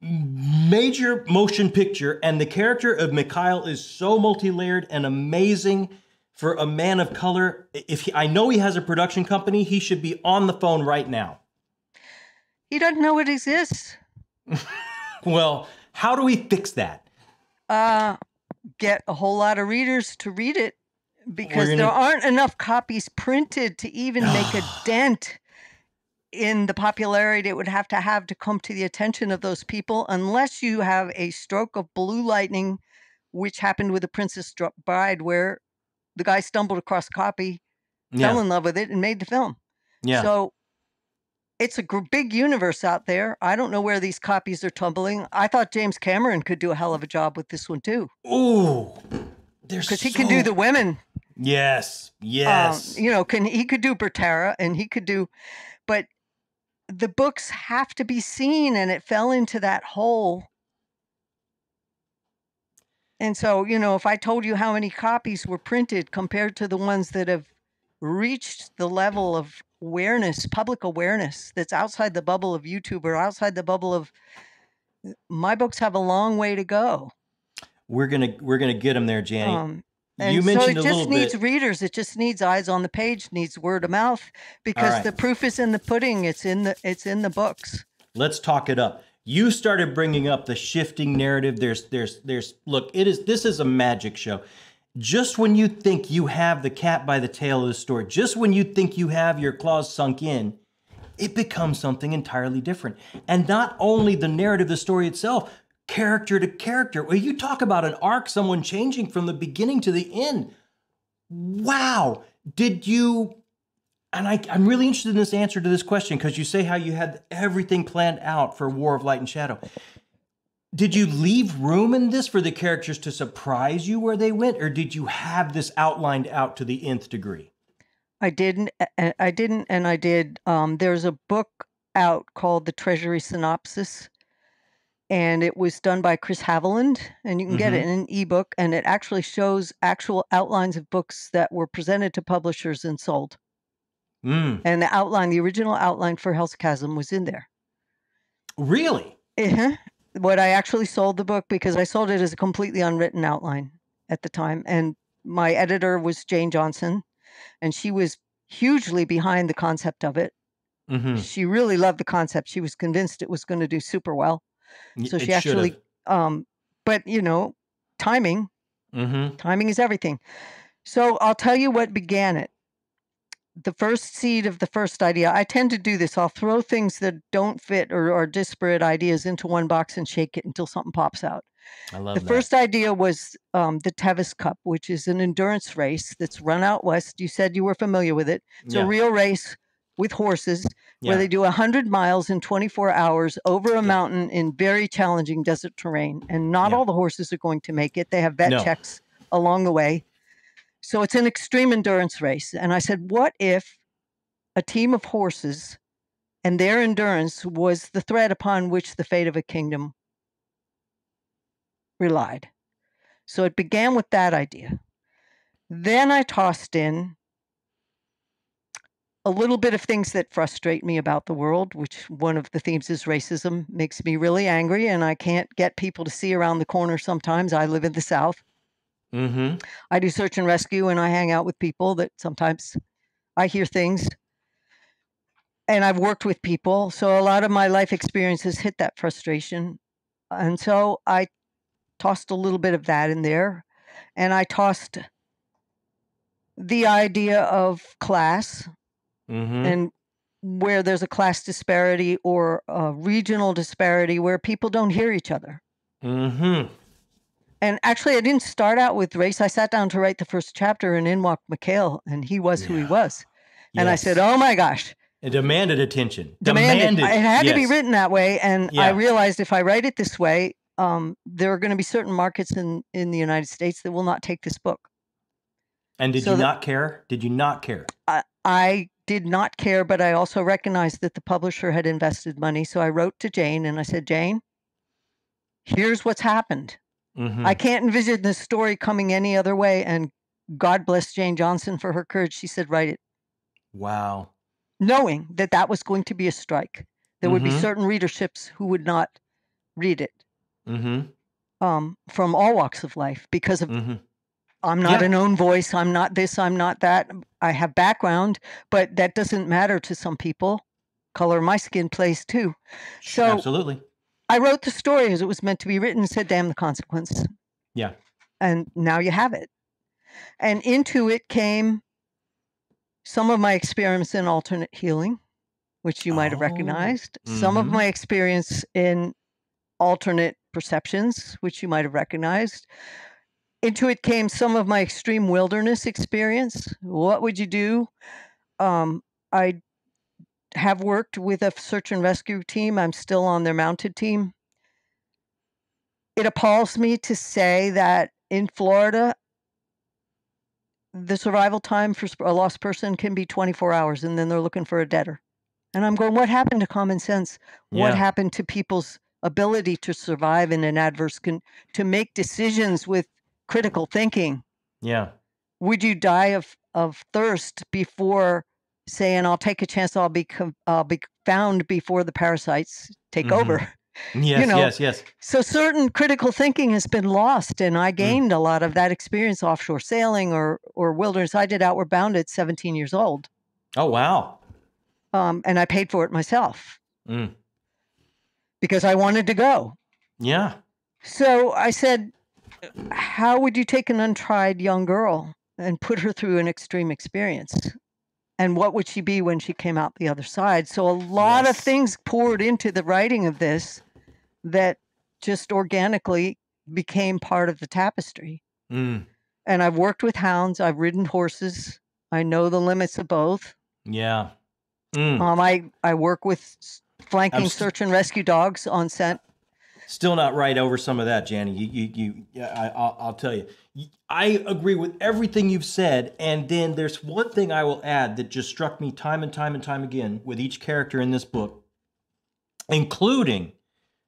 major motion picture and the character of Mykkael is so multi-layered and amazing for a man of color. If he, I know he has a production company, he should be on the phone right now. He doesn't know it exists. well, how do we fix that? Uh, get a whole lot of readers to read it because gonna... there aren't enough copies printed to even make a dent in the popularity it would have to have to come to the attention of those people unless you have a stroke of blue lightning which happened with the princess bride where the guy stumbled across a copy yeah. fell in love with it and made the film. Yeah. So it's a big universe out there. I don't know where these copies are tumbling. I thought james cameron could do a hell of a job with this one too. Ooh. Because so... he can do the women yes yes. um, you know can he could do Bettera and he could do but the books have to be seen and it fell into that hole. And so you know if i told you how many copies were printed compared to the ones that have reached the level of awareness public awareness that's outside the bubble of youtube or outside the bubble of my books have a long way to go. We're gonna we're gonna get them there Janny. Um, and you mentioned so it just needs bit. readers. It just needs eyes on the page, needs word of mouth, because right. the proof is in the pudding. It's in the it's in the books. Let's talk it up. You started bringing up the shifting narrative. There's there's there's look. It is this is a magic show. Just when you think you have the cat by the tail of the story, just when you think you have your claws sunk in, it becomes something entirely different. And not only the narrative, the story itself, character to character. Well, you talk about an arc, someone changing from the beginning to the end. Wow. Did you, and I, I'm really interested in this answer to this question because you say how you had everything planned out for War of Light and Shadow. Did you leave room in this for the characters to surprise you where they went, or did you have this outlined out to the nth degree? I didn't. I didn't, and I did. Um, there's a book out called The Treasury Synopsis and it was done by Chris Haviland, and you can get mm-hmm. it in an ebook, and it actually shows actual outlines of books that were presented to publishers and sold. Mm. And the outline, the original outline for Hell's Chasm, was in there. Really? Uh-huh. What I actually sold the book because I sold it as a completely unwritten outline at the time, and my editor was Jane Johnson, and she was hugely behind the concept of it. Mm-hmm. She really loved the concept. She was convinced it was going to do super well. So she actually, um, but you know, timing, mm-hmm. timing is everything. So I'll tell you what began it. The first seed of the first idea. I tend to do this. I'll throw things that don't fit or are disparate ideas into one box and shake it until something pops out. I love the that. first idea was um, the Tevis Cup, which is an endurance race that's run out west. You said you were familiar with it. It's yeah. a real race with horses yeah. where they do 100 miles in 24 hours over a yeah. mountain in very challenging desert terrain. And not yeah. all the horses are going to make it. They have vet no. checks along the way. So it's an extreme endurance race. And I said, what if a team of horses and their endurance was the thread upon which the fate of a kingdom relied. So it began with that idea. Then I tossed in a little bit of things that frustrate me about the world, which one of the themes is racism, makes me really angry, and I can't get people to see around the corner sometimes. I live in the South. Mm-hmm. I do search and rescue, and I hang out with people that sometimes I hear things. And I've worked with people. So a lot of my life experiences hit that frustration. And so I tossed a little bit of that in there. And I tossed the idea of class Mm-hmm. and where there's a class disparity or a regional disparity where people don't hear each other. Mm-hmm. And actually, I didn't start out with race. I sat down to write the first chapter, and in walked Mykkael, and he was who he Yeah. was. And I said, "Oh my gosh, it demanded attention. demanded. It had to be written that way." And I realized if I write it this way, um, there are going to be certain markets in in the United States that will not take this book. And did so you not care? Did you not care? I, I did not care, but I also recognized that the publisher had invested money. So I wrote to Jane and I said, Jane, here's what's happened. Mm-hmm. I can't envision this story coming any other way. And God bless Jane Johnson for her courage. She said, write it, wow. knowing that that was going to be a strike. There would be Mhm. certain readerships who would not read it Mm-hmm. um, from all walks of life because of Mm-hmm. I'm not Yeah. a known voice. I'm not this. I'm not that. I have background, but that doesn't matter to some people. Color of my skin plays too. So Absolutely. I wrote the story as it was meant to be written said, damn the consequence. Yeah. And now you have it. And into it came some of my experience in alternate healing, which you might have Oh, recognized, some of mhm. my experience in alternate perceptions, which you might have recognized. Into it came some of my extreme wilderness experience. What would you do? Um, I have worked with a search and rescue team. I'm still on their mounted team. It appalls me to say that in Florida, the survival time for a lost person can be 24 hours and then they're looking for a debtor. And I'm going, what happened to common sense? What happened to people's ability to survive in an adverse con- to make decisions with critical thinking? Yeah. Would you die of, of thirst before saying, I'll take a chance, I'll be, I'll be found before the parasites take Mhm. over? Yes. know, yes. Yes. So certain critical thinking has been lost, and Mm. I gained a lot of that experience offshore sailing or or wilderness. I did Outward Bound at 17 years old, Oh wow. um, and I paid for it myself Mm. because I wanted to go. Yeah. So I said, "How would you take an untried young girl and put her through an extreme experience?" And what would she be when she came out the other side? So a lot of things poured into the writing of this that just organically became part of the tapestry. Mm. and I've worked with hounds. I've ridden horses. I know the limits of both. Yeah. Mm. Um, I I work with flanking st- search and rescue dogs on scent. Still not right over some of that, Janny. You, you, you. Yeah, I, I'll, I'll tell you. I agree with everything you've said, and then there's one thing I will add that just struck me time and time and time again with each character in this book, including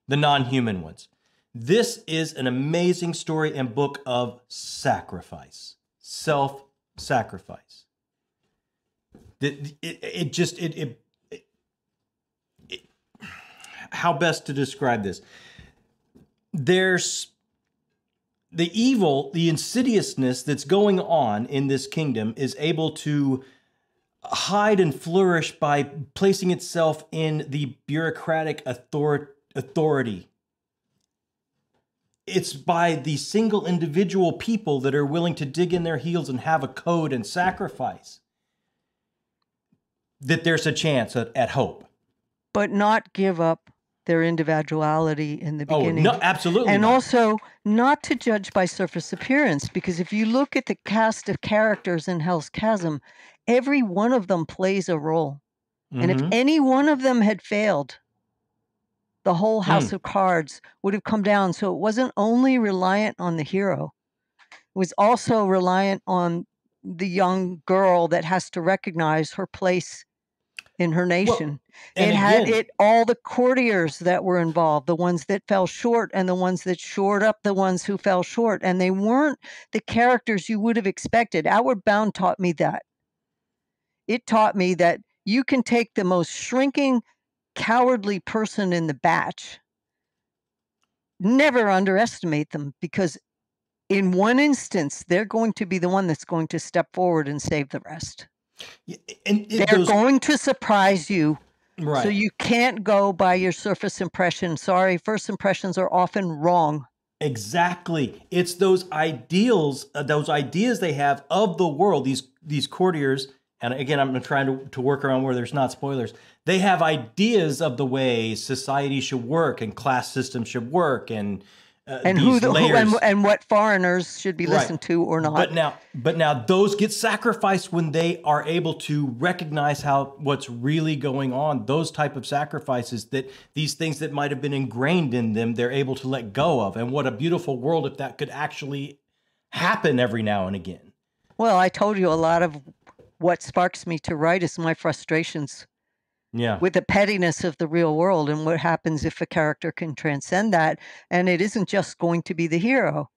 the non-human ones. This is an amazing story and book of sacrifice, self-sacrifice. It, it, it just it, it how best to describe this there's the evil, the insidiousness that's going on in this kingdom is able to hide and flourish by placing itself in the bureaucratic author- authority. It's by the single individual people that are willing to dig in their heels and have a code and sacrifice that there's a chance at, at hope. but not give up their individuality in the beginning. Oh, no, absolutely. and not. also not to judge by surface appearance, because if you look at the cast of characters in Hell's Chasm, every one of them plays a role. And if Mhm. any one of them had failed, the whole Hmm. house of cards would have come down. So it wasn't only reliant on the hero, it was also reliant on the young girl that has to recognize her place in her nation. Well, it had it all the courtiers that were involved, the ones that fell short and the ones that shored up the ones who fell short. And they weren't the characters you would have expected. Outward Bound taught me that. It taught me that you can take the most shrinking, cowardly person in the batch. Never underestimate them because in one instance, they're going to be the one that's going to step forward and save the rest. And they're goes, going to surprise you. Right. So you can't go by your surface impression. Sorry, first impressions are often wrong. Exactly. It's those ideals, uh, those ideas they have of the world, these these courtiers, and again, I'm trying to, to work around where there's not spoilers. They have ideas of the way society should work and class systems should work and uh, and who, the, who and, and, what foreigners should be listened right. to or not. But now, but now those get sacrificed when they are able to recognize how what's really going on. Those type of sacrifices that these things that might have been ingrained in them, they're able to let go of. And what a beautiful world if that could actually happen every now and again. Well, I told you a lot of what sparks me to write is my frustrations yeah. with the pettiness of the real world and what happens if a character can transcend that. And it isn't just going to be the hero.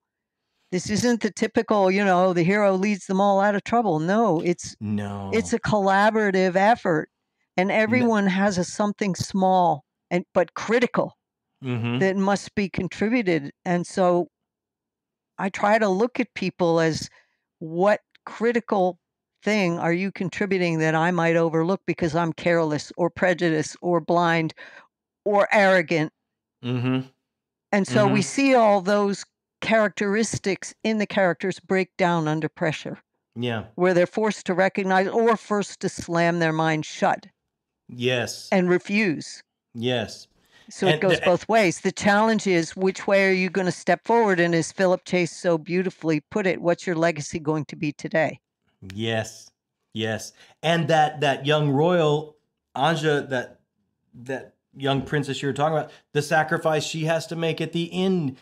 This isn't the typical, you know, the hero leads them all out of trouble. No, it's no, it's a collaborative effort, and everyone no. has a something small and but critical mm-hmm. that must be contributed. And so, I try to look at people as what critical thing are you contributing that I might overlook because I'm careless or prejudiced or blind or arrogant? Mm-hmm. And so mm-hmm. we see all those characteristics in the characters break down under pressure. Yeah. Where they're forced to recognize or forced to slam their mind shut. Yes. And refuse. Yes. So and it goes the, both ways. The challenge is which way are you going to step forward? And as Philip Chase so beautifully put it, what's your legacy going to be today? Yes, yes, and that that young royal Anja, that that young princess you were talking about, the sacrifice she has to make at the end,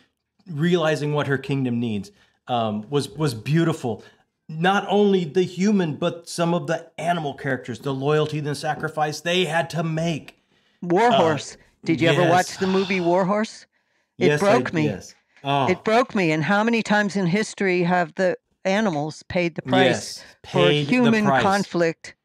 realizing what her kingdom needs, um, was was beautiful. Not only the human, but some of the animal characters, the loyalty the sacrifice they had to make. Warhorse. Uh, Did you yes. ever watch the movie Warhorse? It yes, broke I, me. Yes. Oh. It broke me. And how many times in history have the animals paid the price yes, paid for human price. conflict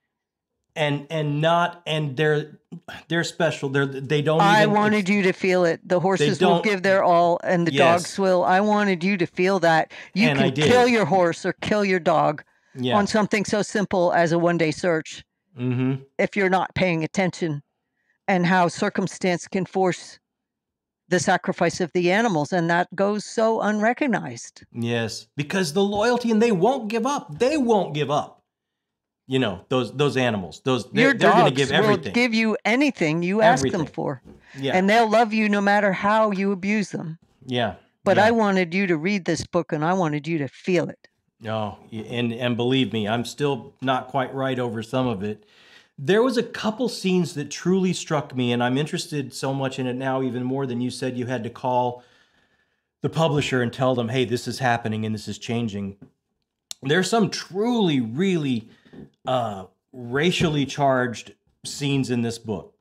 and and not and they're they're special they're they don't i wanted you to feel it the horses will give their all and the yes. dogs will i wanted you to feel that you and can kill your horse or kill your dog yeah. on something so simple as a one day search mm-hmm. if you're not paying attention and how circumstance can force the sacrifice of the animals and that goes so unrecognized. Yes because the loyalty and they won't give up. They won't give up. You know those those animals those they're, Your they're going to give everything. will give you anything you ask them for yeah. and they'll love you no matter how you abuse them. Yeah but yeah. i wanted you to read this book and i wanted you to feel it. Oh and and believe me i'm still not quite right over some of it there was a couple scenes that truly struck me, and I'm interested so much in it now, even more than you said you had to call the publisher and tell them, hey, this is happening and this is changing. There's some truly, really uh, racially charged scenes in this book.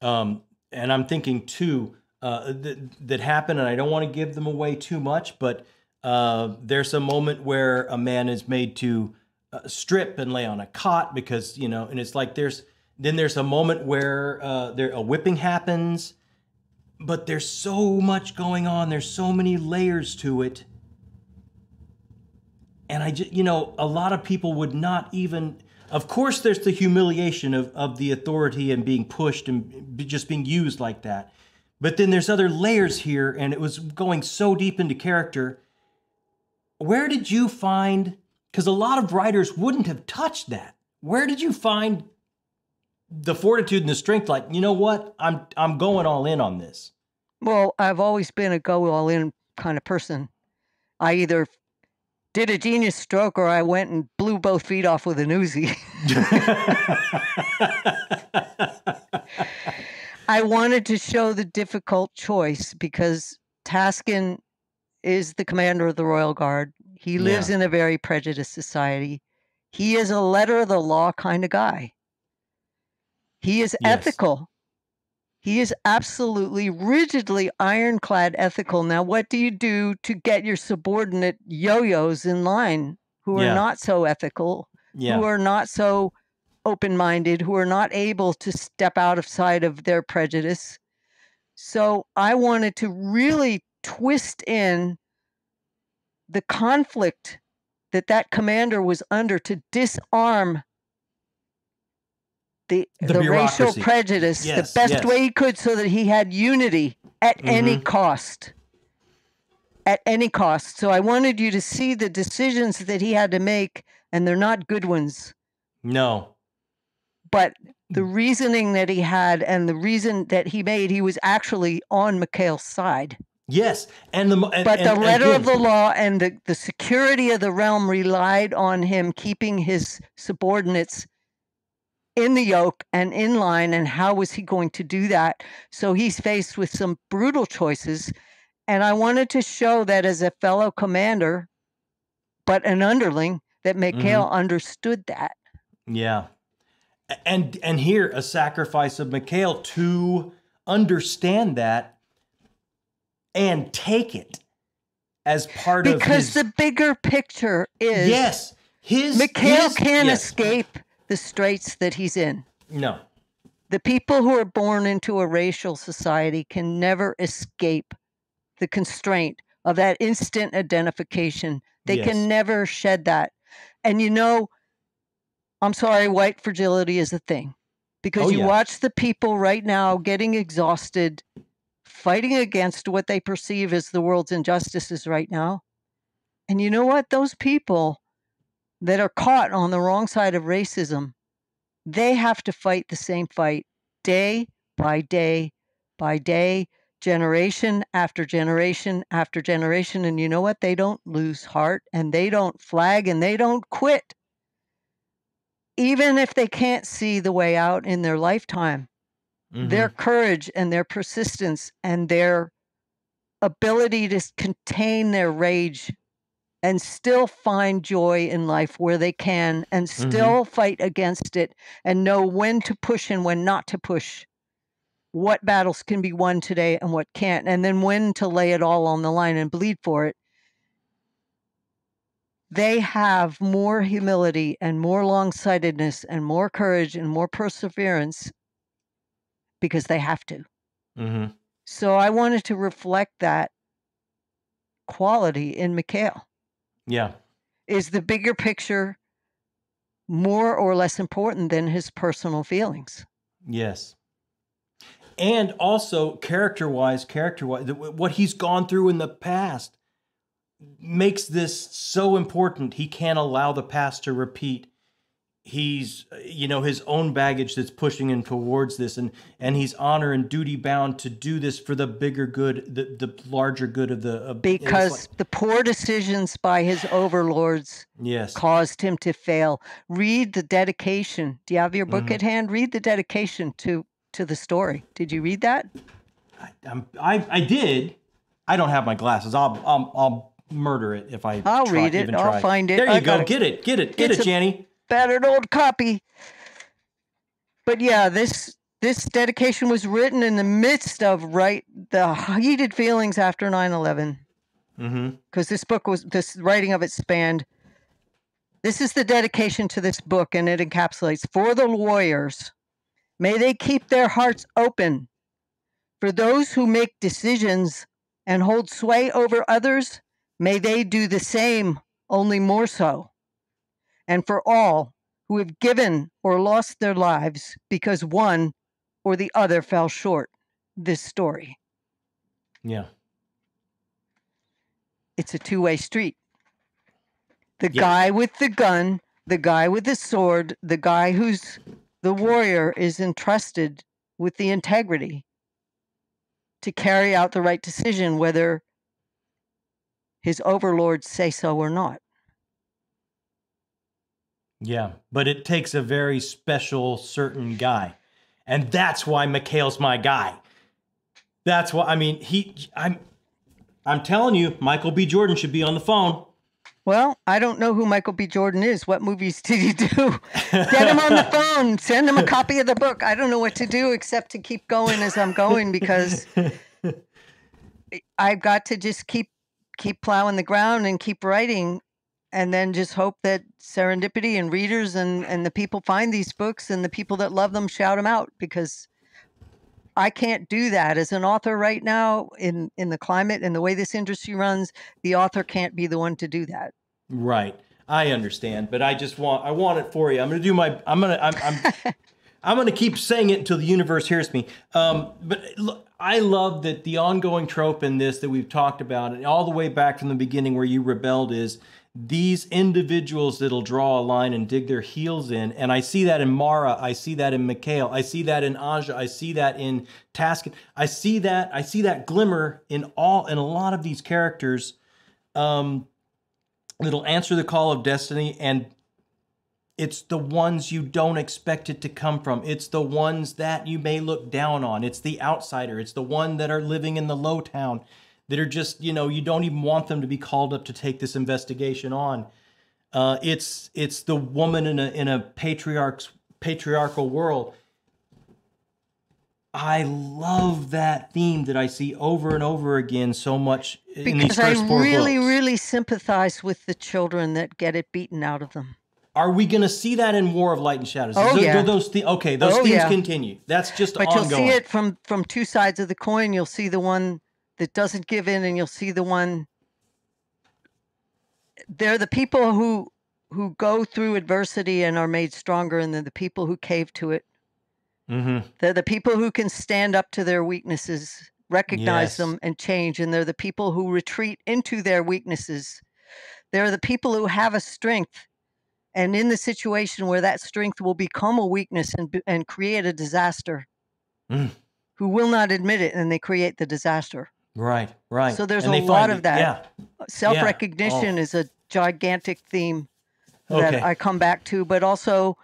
Um, and I'm thinking too uh, that, happen, and I don't want to give them away too much, but uh, there's a moment where a man is made to strip and lay on a cot because you know and it's like there's then there's a moment where uh, there a whipping happens but there's so much going on. There's so many layers to it. And i just you know a lot of people would not even of course there's the humiliation of, of the authority and being pushed and just being used like that. But then there's other layers here and it was going so deep into character. Where did you find because a lot of writers wouldn't have touched that. Where did you find the fortitude and the strength? Like, you know what? I'm I'm going all in on this. Well, I've always been a go all in kind of person. I either did a genius stroke or I went and blew both feet off with an Uzi. I wanted to show the difficult choice because Taskin is the commander of the Royal Guard. He lives yeah. in a very prejudiced society. He is a letter of the law kind of guy. He is yes. ethical. He is absolutely rigidly ironclad ethical. Now, what do you do to get your subordinate yo yos in line who yeah. are not so ethical, yeah. who are not so open minded, who are not able to step out of sight of their prejudice? So, I wanted to really twist in the conflict that that commander was under to disarm the, the, the racial prejudice yes, the best yes. way he could so that he had unity at mm-hmm. any cost. At any cost. So I wanted you to see the decisions that he had to make, and they're not good ones. No. But the reasoning that he had and the reason that he made, he was actually on Mykkael's side. Yes, and the and, but the and, letter again, of the law and the, the security of the realm relied on him keeping his subordinates in the yoke and in line and how was he going to do that? So he's faced with some brutal choices and i wanted to show that as a fellow commander but an underling that Mykkael mm-hmm. understood that. Yeah. And and here a sacrifice of Mykkael to understand that and take it as part because of because the bigger picture is yes his Mykkael his, can't yes. escape the straits that he's in. No. The people who are born into a racial society can never escape the constraint of that instant identification. They yes. can never shed that. And you know, I'm sorry, white fragility is a thing because oh, you yeah. watch the people right now getting exhausted, fighting against what they perceive as the world's injustices right now. And you know what? Those people that are caught on the wrong side of racism, they have to fight the same fight day by day by day, generation after generation after generation. And you know what? They don't lose heart and they don't flag and they don't quit. Even if they can't see the way out in their lifetime, mm-hmm. their courage and their persistence and their ability to contain their rage and still find joy in life where they can and mm-hmm. still mm-hmm. fight against it and know when to push and when not to push what battles can be won today and what can't and then when to lay it all on the line and bleed for it they have more humility and more long-sightedness and more courage and more perseverance because they have to mm-hmm. so i wanted to reflect that quality in Mykkael yeah. Is the bigger picture more or less important than his personal feelings? Yes. And also, character wise, character wise, what he's gone through in the past makes this so important. He can't allow the past to repeat he's you know his own baggage that's pushing him towards this and and he's honor and duty bound to do this for the bigger good the the larger good of the of, because the poor decisions by his overlords yes caused him to fail read the dedication do you have your book mm-hmm. at hand read the dedication to to the story did you read that I, I'm, I i did i don't have my glasses i'll i'll, I'll murder it if I. I'll try, read it. I'll find it. There you I go. Get it. Get it. Get it, Janny battered old copy. But yeah, this this dedication was written in the midst of right the heated feelings after 9-11 because mm-hmm. this book was this writing of it spanned this is the dedication to this book and it encapsulates for the lawyers may they keep their hearts open for those who make decisions and hold sway over others may they do the same only more so and for all who have given or lost their lives because one or the other fell short this story. Yeah. It's a two way street. The yeah. guy with the gun, the guy with the sword, the guy who's the warrior is entrusted with the integrity to carry out the right decision, whether his overlords say so or not. Yeah, but it takes a very special, certain guy. And that's why Mykkael's my guy. That's why I mean he I'm I'm telling you, Michael B. Jordan should be on the phone. Well, I don't know who Michael B. Jordan is. What movies did he do? Get him on the phone. Send him a copy of the book. I don't know what to do except to keep going as I'm going because I've got to just keep keep plowing the ground and keep writing and then just hope that serendipity and readers and and the people find these books and the people that love them shout them out because I can't do that as an author right now in in the climate and the way this industry runs. The author can't be the one to do that. Right. I understand, but I just want I want it for you. I'm gonna do my I'm gonna I'm I'm, I'm gonna keep saying it until the universe hears me. Um, but look, I love that the ongoing trope in this that we've talked about, and all the way back from the beginning where you rebelled is these individuals that'll draw a line and dig their heels in. And I see that in Mara. I see that in Mykkael. I see that in Anja. I see that in Taskin. I see that. I see that glimmer in all in a lot of these characters. Um, that'll answer the call of destiny, and it's the ones you don't expect it to come from. It's the ones that you may look down on. It's the outsider. It's the one that are living in the low town that are just you know you don't even want them to be called up to take this investigation on. Uh, it's it's the woman in a in a patriarch's patriarchal world. I love that theme that I see over and over again so much in because these first I really, books. really sympathize with the children that get it beaten out of them. Are we going to see that in War of Light and Shadows? Oh, those, yeah. those the, okay, those oh, themes yeah. continue. That's just but ongoing. you'll see it from from two sides of the coin. You'll see the one that doesn't give in and you'll see the one they're the people who who go through adversity and are made stronger and they're the people who cave to it mm-hmm. they're the people who can stand up to their weaknesses recognize yes. them and change and they're the people who retreat into their weaknesses they're the people who have a strength and in the situation where that strength will become a weakness and, and create a disaster mm. who will not admit it and they create the disaster Right, right. So there's and a lot of that. Yeah. Self recognition yeah. oh. is a gigantic theme that okay. I come back to, but also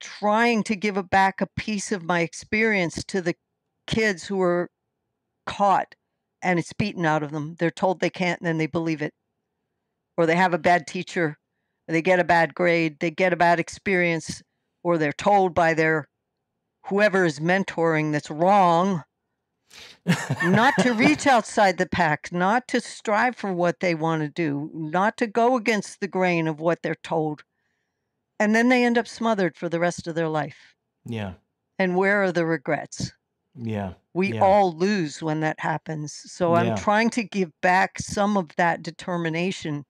trying to give back a piece of my experience to the kids who are caught and it's beaten out of them. They're told they can't and then they believe it. Or they have a bad teacher, they get a bad grade, they get a bad experience, or they're told by their whoever is mentoring that's wrong not to reach outside the pack, not to strive for what they want to do, not to go against the grain of what they're told. And then they end up smothered for the rest of their life. Yeah. And where are the regrets? Yeah. We yeah. all lose when that happens. So I'm yeah. trying to give back some of that determination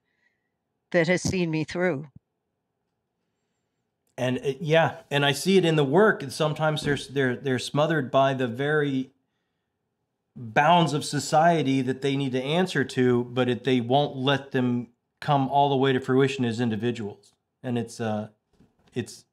that has seen me through. And it, yeah, and I see it in the work. And sometimes they're they're they're smothered by the very bounds of society that they need to answer to, but it, they won't let them come all the way to fruition as individuals. And it's uh, it's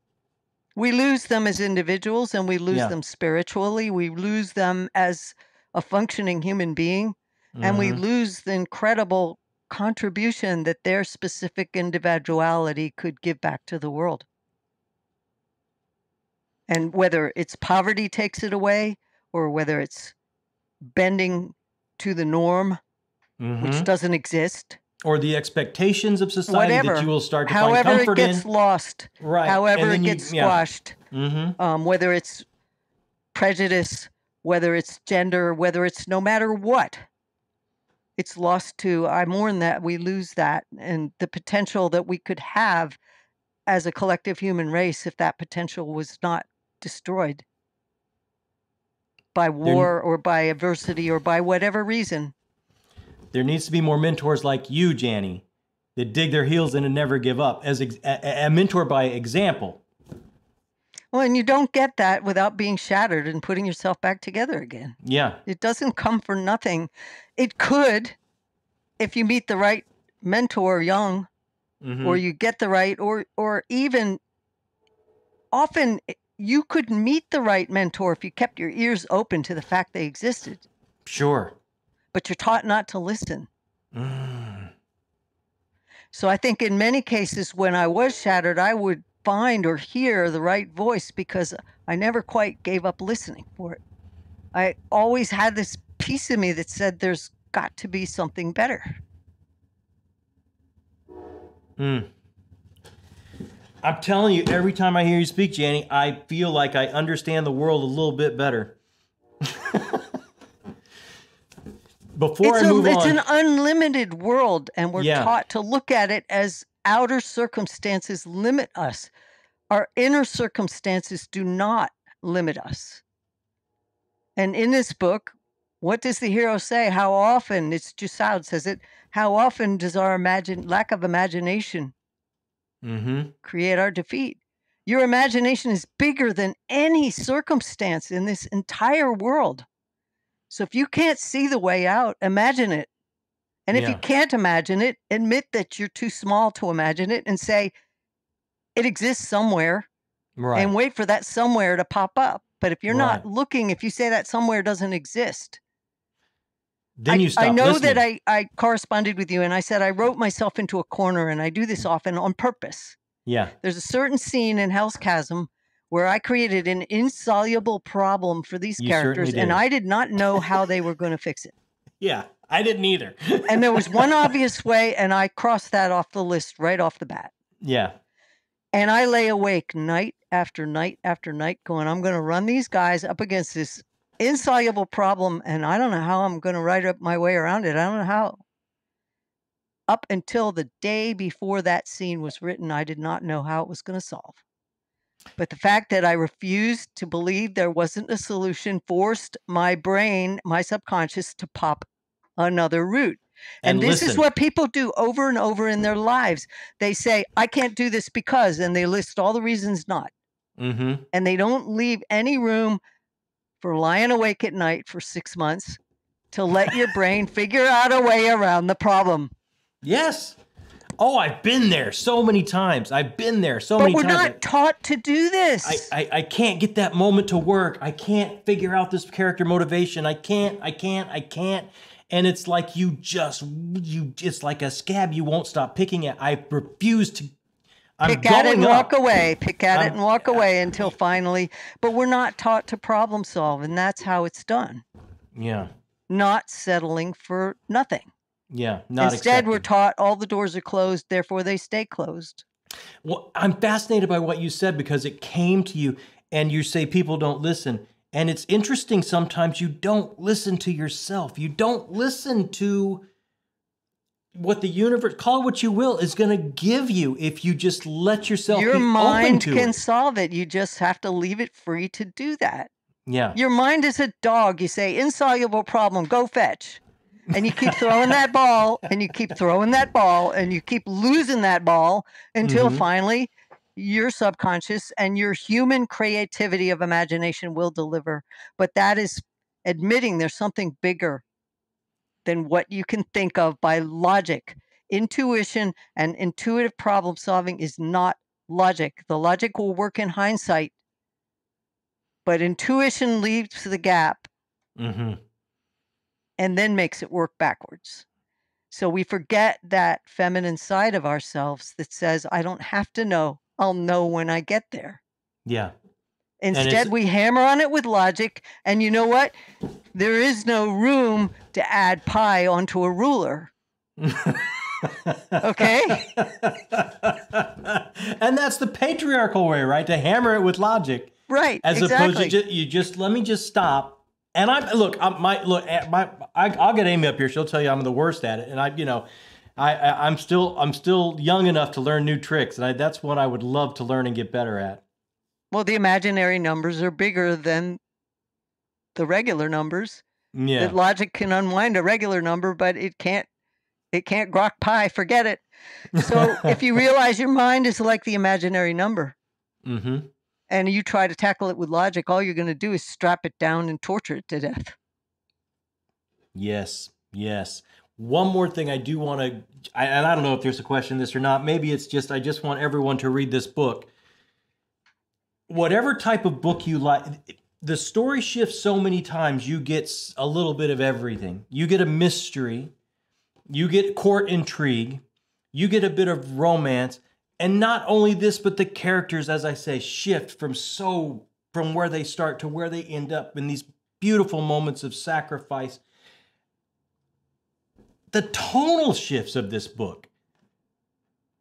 we lose them as individuals, and we lose yeah. them spiritually. We lose them as a functioning human being, mm-hmm. and we mm-hmm. lose the incredible contribution that their specific individuality could give back to the world. And whether it's poverty takes it away, or whether it's bending to the norm, mm-hmm. which doesn't exist. Or the expectations of society Whatever. that you will start to however find comfort in. However, it gets in. lost, right? However it gets you, squashed, yeah. mm-hmm. um, whether it's prejudice, whether it's gender, whether it's no matter what, it's lost to. I mourn that we lose that and the potential that we could have as a collective human race if that potential was not destroyed by war or by adversity or by whatever reason. There needs to be more mentors like you, Janny, that dig their heels in and never give up, as a, a mentor by example. Well, and you don't get that without being shattered and putting yourself back together again. Yeah. It doesn't come for nothing. It could if you meet the right mentor young mm-hmm. or you get the right or or even often you could meet the right mentor if you kept your ears open to the fact they existed. Sure. But you're taught not to listen. Mm. So I think in many cases, when I was shattered, I would find or hear the right voice because I never quite gave up listening for it. I always had this piece of me that said there's got to be something better. Mm. I'm telling you, every time I hear you speak, Janny, I feel like I understand the world a little bit better. Before it's I move a, on, it's an unlimited world, and we're yeah. taught to look at it as outer circumstances limit us. Our inner circumstances do not limit us. And in this book, what does the hero say? How often, it's Jussaud says it, how often does our imagine lack of imagination mm-hmm. create our defeat? Your imagination is bigger than any circumstance in this entire world. So if you can't see the way out, imagine it. And if yeah. you can't imagine it, admit that you're too small to imagine it and say it exists somewhere right. and wait for that somewhere to pop up. But if you're right. not looking, if you say that somewhere doesn't exist, then you stop. I know listening. that I, I corresponded with you and I said I wrote myself into a corner and I do this often on purpose. Yeah. There's a certain scene in Hell's Chasm where I created an insoluble problem for these you characters and I did not know how they were going to fix it. Yeah, I didn't either. and there was one obvious way and I crossed that off the list right off the bat. Yeah. And I lay awake night after night after night going, I'm going to run these guys up against this insoluble problem. And I don't know how I'm going to write up my way around it. I don't know how. Up until the day before that scene was written, I did not know how it was going to solve. But the fact that I refused to believe there wasn't a solution forced my brain, my subconscious, to pop another route. And, and this listen. is what people do over and over in their lives. They say, I can't do this because, and they list all the reasons not. Mm-hmm. And they don't leave any room for lying awake at night for six months to let your brain figure out a way around the problem. Yes. Oh, I've been there so many times. I've been there so but many times. But we're not taught to do this. I, I, I can't get that moment to work. I can't figure out this character motivation. I can't, I can't, I can't and it's like you just you it's like a scab you won't stop picking at. I refuse to. I'm pick at it and up. walk away. Pick at I'm, it and walk away until finally. But we're not taught to problem solve, and that's how it's done. Yeah. Not settling for nothing. Yeah. Not Instead, accepting. we're taught all the doors are closed, therefore they stay closed. Well, I'm fascinated by what you said because it came to you, and you say people don't listen. And it's interesting sometimes you don't listen to yourself. You don't listen to what the universe, call it what you will, is going to give you if you just let yourself Your mind can it. solve it. You just have to leave it free to do that. Yeah. Your mind is a dog. You say, insoluble problem, go fetch. And you keep throwing that ball and you keep throwing that ball and you keep losing that ball until mm-hmm. finally your subconscious and your human creativity of imagination will deliver. But that is admitting there's something bigger than what you can think of by logic. Intuition and intuitive problem solving is not logic. The logic will work in hindsight, but intuition leaves the gap mm-hmm. and then makes it work backwards. So we forget that feminine side of ourselves that says, I don't have to know. I'll know when I get there. Yeah. Instead, we hammer on it with logic. And you know what? There is no room to add pi onto a ruler. okay? and that's the patriarchal way, right? To hammer it with logic. Right. As exactly. opposed to just, you just let me just stop. And I look, I my look, eh, my I, I'll get Amy up here. She'll tell you I'm the worst at it. And I, you know, I, I am still I'm still young enough to learn new tricks, and I, that's what I would love to learn and get better at. Well, the imaginary numbers are bigger than the regular numbers. Yeah, the logic can unwind a regular number, but it can't. It can't grok pi. Forget it. So if you realize your mind is like the imaginary number, mm-hmm. and you try to tackle it with logic, all you're going to do is strap it down and torture it to death. Yes, yes. One more thing I do want to, and I don't know if there's a question in this or not. Maybe it's just I just want everyone to read this book. Whatever type of book you like, the story shifts so many times. You get a little bit of everything. You get a mystery, you get court intrigue, you get a bit of romance, and not only this, but the characters, as I say, shift from so from where they start to where they end up in these beautiful moments of sacrifice the tonal shifts of this book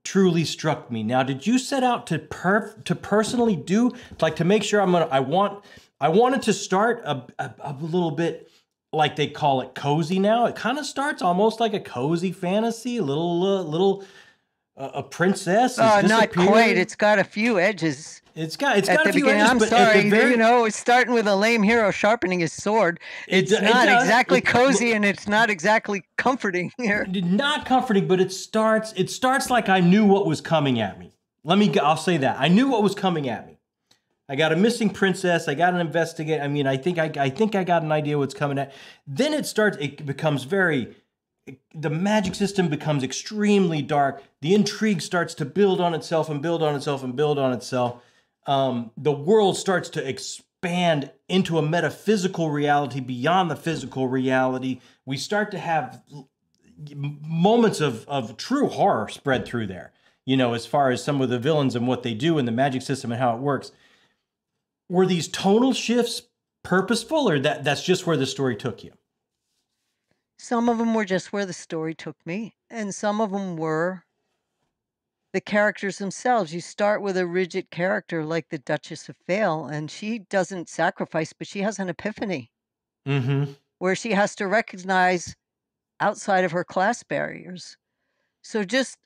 truly struck me. Now, did you set out to per to personally do like to make sure I'm gonna? I want I wanted to start a, a, a little bit like they call it cozy now. It kind of starts almost like a cozy fantasy, a little uh, little uh, a princess. Oh, not quite. It's got a few edges. It's got it's got a few beginning. I'm but sorry, very, you know, it's starting with a lame hero sharpening his sword. It's it, not it exactly cozy, and it's not exactly comforting here. Not comforting, but it starts. It starts like I knew what was coming at me. Let me. I'll say that I knew what was coming at me. I got a missing princess. I got an investigate. I mean, I think I, I think I got an idea what's coming at. Then it starts. It becomes very. The magic system becomes extremely dark. The intrigue starts to build on itself and build on itself and build on itself. Um, the world starts to expand into a metaphysical reality beyond the physical reality. We start to have moments of, of true horror spread through there, you know, as far as some of the villains and what they do and the magic system and how it works were these tonal shifts purposeful or that that's just where the story took you some of them were just where the story took me and some of them were the characters themselves you start with a rigid character like the duchess of Fail, and she doesn't sacrifice but she has an epiphany mm-hmm. where she has to recognize outside of her class barriers so just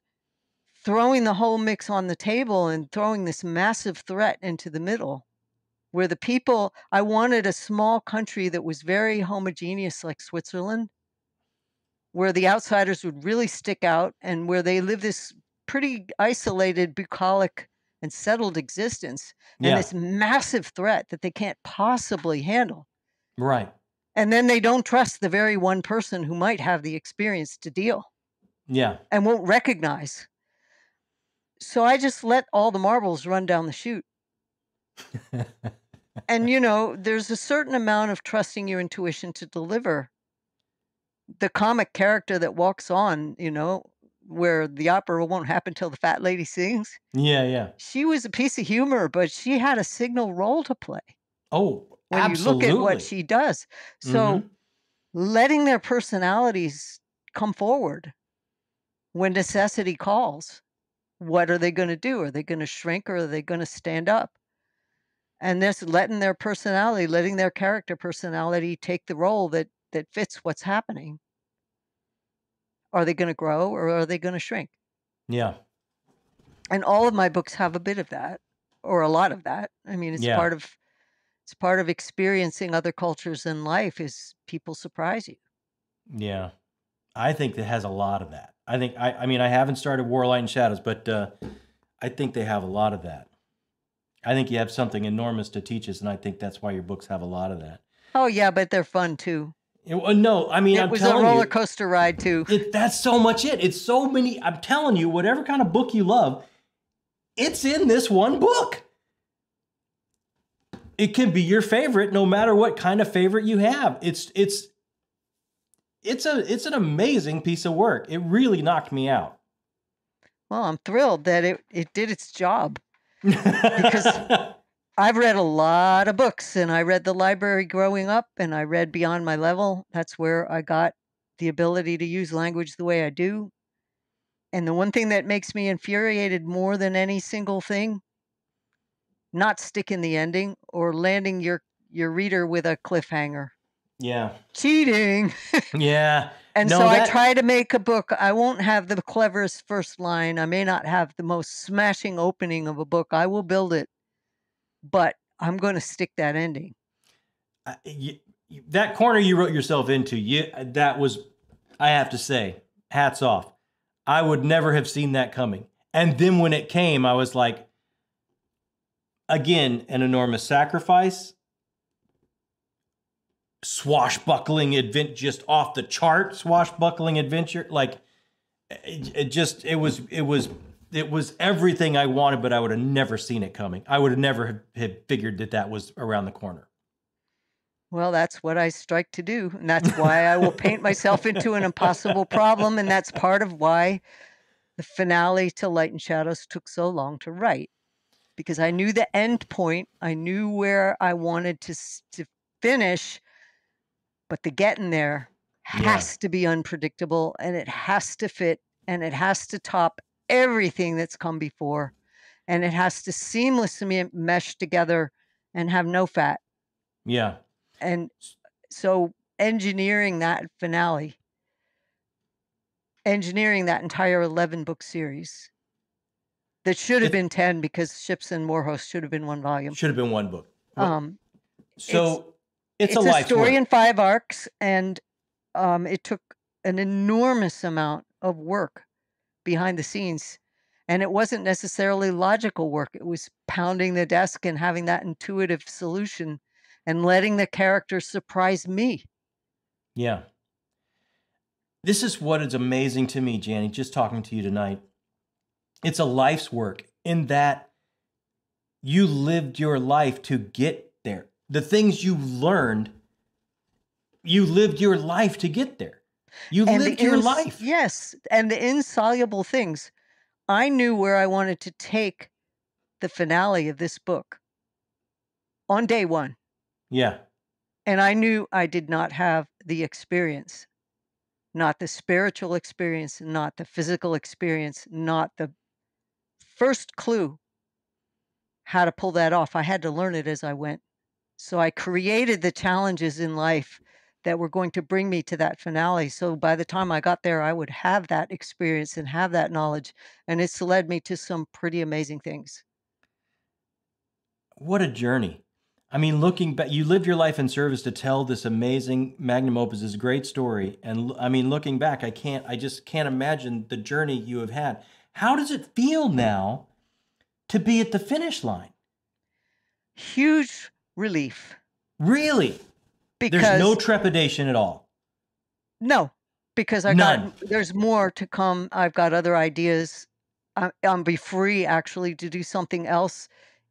throwing the whole mix on the table and throwing this massive threat into the middle where the people I wanted a small country that was very homogeneous like Switzerland where the outsiders would really stick out and where they live this pretty isolated bucolic and settled existence and yeah. this massive threat that they can't possibly handle right and then they don't trust the very one person who might have the experience to deal yeah and won't recognize so i just let all the marbles run down the chute and you know, there's a certain amount of trusting your intuition to deliver. The comic character that walks on, you know, where the opera won't happen till the fat lady sings. Yeah, yeah. She was a piece of humor, but she had a signal role to play. Oh, when absolutely. you look at what she does. So mm-hmm. letting their personalities come forward when necessity calls. What are they going to do? Are they going to shrink or are they going to stand up? and this letting their personality letting their character personality take the role that that fits what's happening are they going to grow or are they going to shrink? Yeah. And all of my books have a bit of that or a lot of that. I mean it's yeah. part of it's part of experiencing other cultures in life is people surprise you. Yeah. I think it has a lot of that. I think i i mean i haven't started war light and shadows but uh i think they have a lot of that. I think you have something enormous to teach us, and I think that's why your books have a lot of that. Oh yeah, but they're fun too. It, no, I mean, it I'm was a roller you, coaster ride too. It, that's so much it. It's so many. I'm telling you, whatever kind of book you love, it's in this one book. It can be your favorite, no matter what kind of favorite you have. It's it's it's a it's an amazing piece of work. It really knocked me out. Well, I'm thrilled that it it did its job because I've read a lot of books and I read the library growing up and I read Beyond My Level. That's where I got the ability to use language the way I do. And the one thing that makes me infuriated more than any single thing, not sticking the ending or landing your your reader with a cliffhanger. Yeah. Cheating. yeah. And no, so that... I try to make a book. I won't have the cleverest first line. I may not have the most smashing opening of a book. I will build it, but I'm going to stick that ending. Uh, you, that corner you wrote yourself into, you, that was, I have to say, hats off. I would never have seen that coming. And then when it came, I was like, again, an enormous sacrifice swashbuckling adventure, just off the chart swashbuckling adventure. Like it, it, just, it was, it was, it was everything I wanted, but I would have never seen it coming. I would have never have, figured that that was around the corner. Well, that's what I strike to do. And that's why I will paint myself into an impossible problem. And that's part of why the finale to Light and Shadows took so long to write. Because I knew the end point, I knew where I wanted to, to finish, but the getting there has yeah. to be unpredictable and it has to fit and it has to top everything that's come before, and it has to seamlessly mesh together and have no fat. Yeah. And so engineering that finale, engineering that entire 11 book series that should have It- been 10 because Ships and Warhost should have been one volume. Should have been one book. Um, so it's, it's a a life story work. in five arcs, and um, it took an enormous amount of work behind the scenes. And it wasn't necessarily logical work. It was pounding the desk and having that intuitive solution and letting the characters surprise me. Yeah. This is what is amazing to me, Janny, just talking to you tonight. It's a life's work in that you lived your life to get there. The things you learned, you lived your life to get there. You And lived your ins- life. Yes. And the insoluble things. I knew where I wanted to take the finale of this book on day one. Yeah. And I knew I did not have the experience, not the spiritual experience, not the physical experience, not the first clue how to pull that off. I had to learn it as I went. So I created the challenges in life that were going to bring me to that finale. So by the time I got there, I would have that experience and have that knowledge. And it's led me to some pretty amazing things. What a journey. I mean, looking back, you lived your life in service to tell this amazing magnum opus, this great story. And I mean, looking back, I can't, I just can't imagine the journey you have had. How does it feel now to be at the finish line? Huge relief Really? Because There's no trepidation at all. No, because I None. got there's more to come. I've got other ideas. I, I'm be free actually to do something else,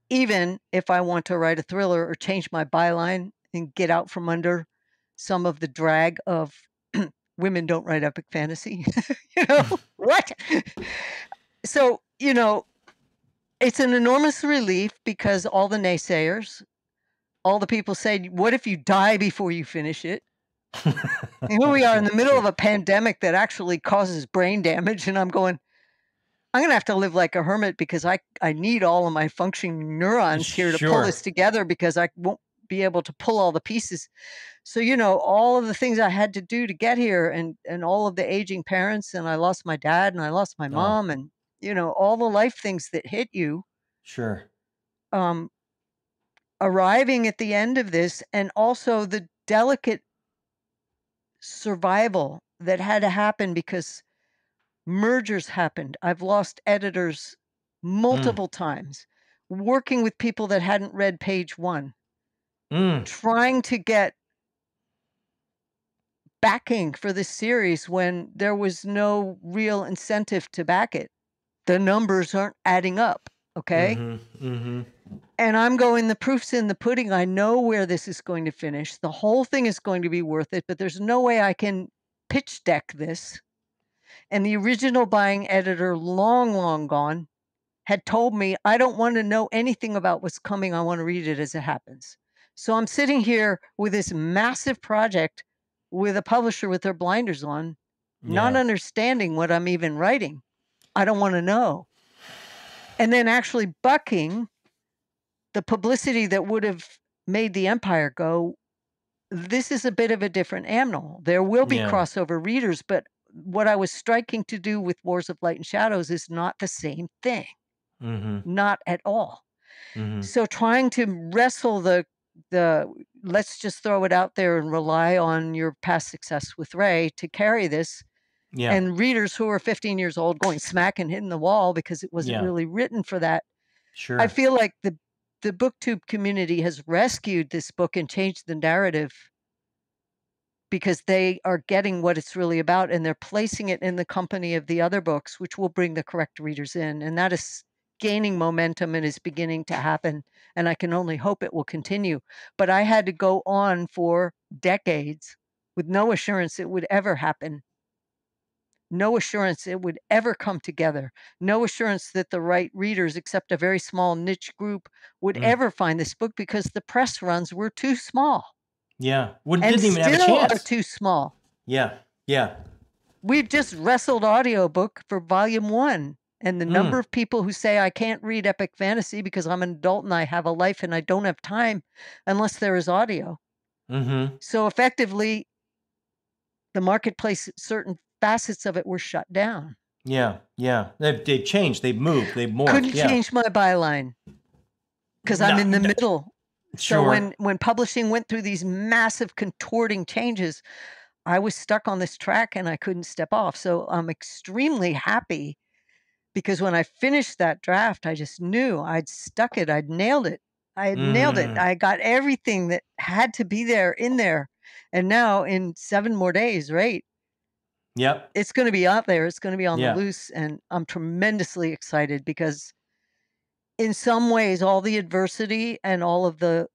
even if I want to write a thriller or change my byline and get out from under some of the drag of women don't write epic fantasy. you know what? So you know, it's an enormous relief because all the naysayers, all the people say, "What if you die before you finish it?" And here we are in the middle of a pandemic that actually causes brain damage, and I'm going. I'm gonna have to live like a hermit because I I need all of my functioning neurons here to pull this together because I won't be able to pull all the pieces. So you know all of the things I had to do to get here, and and all of the aging parents, and I lost my dad, and I lost my Oh. mom, and you know all the life things that hit you Sure. um, arriving at the end of this and also the delicate survival that had to happen because mergers happened. I've lost editors multiple times, working with people that hadn't read page one, Mm. trying to get backing for this series when there was no real incentive to back it. The numbers aren't adding up. Okay. Mm-hmm. Mm-hmm. And I'm going, the proof's in the pudding. I know where this is going to finish. The whole thing is going to be worth it, but there's no way I can pitch deck this. And the original buying editor, long, long gone, had told me, I don't want to know anything about what's coming. I want to read it as it happens. So I'm sitting here with this massive project with a publisher with their blinders on, not understanding what I'm even writing. I don't want to know. And then actually bucking the publicity that would have made the empire go this is a bit of a different animal there will be Yeah. crossover readers but what i was striking to do with wars of light and shadows is not the same thing Mm-hmm. not at all Mm-hmm. so trying to wrestle the the let's just throw it out there and rely on your past success with ray to carry this Yeah. and readers who are 15 years old going smack and hitting the wall because it wasn't Yeah. really written for that sure. I feel like the the booktube community has rescued this book and changed the narrative because they are getting what it's really about and they're placing it in the company of the other books which will bring the correct readers in and that is gaining momentum and is beginning to happen and I can only hope it will continue. But I had to go on for decades with no assurance it would ever happen no assurance it would ever come together no assurance that the right readers, except a very small niche group, would Mm. ever find this book because the press runs were too small yeah. Well, and didn't even have a still are chance. too small. yeah. Yeah. We've just wrestled audiobook for volume one And the number of people who say, I can't read epic fantasy because I'm an adult and I have a life and I don't have time unless there is audio. Mm-hmm. So effectively, the marketplace, certain facets of it were shut down. Yeah, yeah. They've, they've changed. They've moved. They've morphed. Couldn't yeah. change my byline because I'm in the no. middle. Sure. So when when publishing went through these massive contorting changes, I was stuck on this track and I couldn't step off. So I'm extremely happy because when I finished that draft, I just knew I'd stuck it. I'd nailed it. I had nailed it. Mm. I got everything that had to be there in there. And now in seven more days, right? Yep. It's going to be out there. It's going to be on Yeah. the loose. And I'm tremendously excited because in some ways, all the adversity and all of the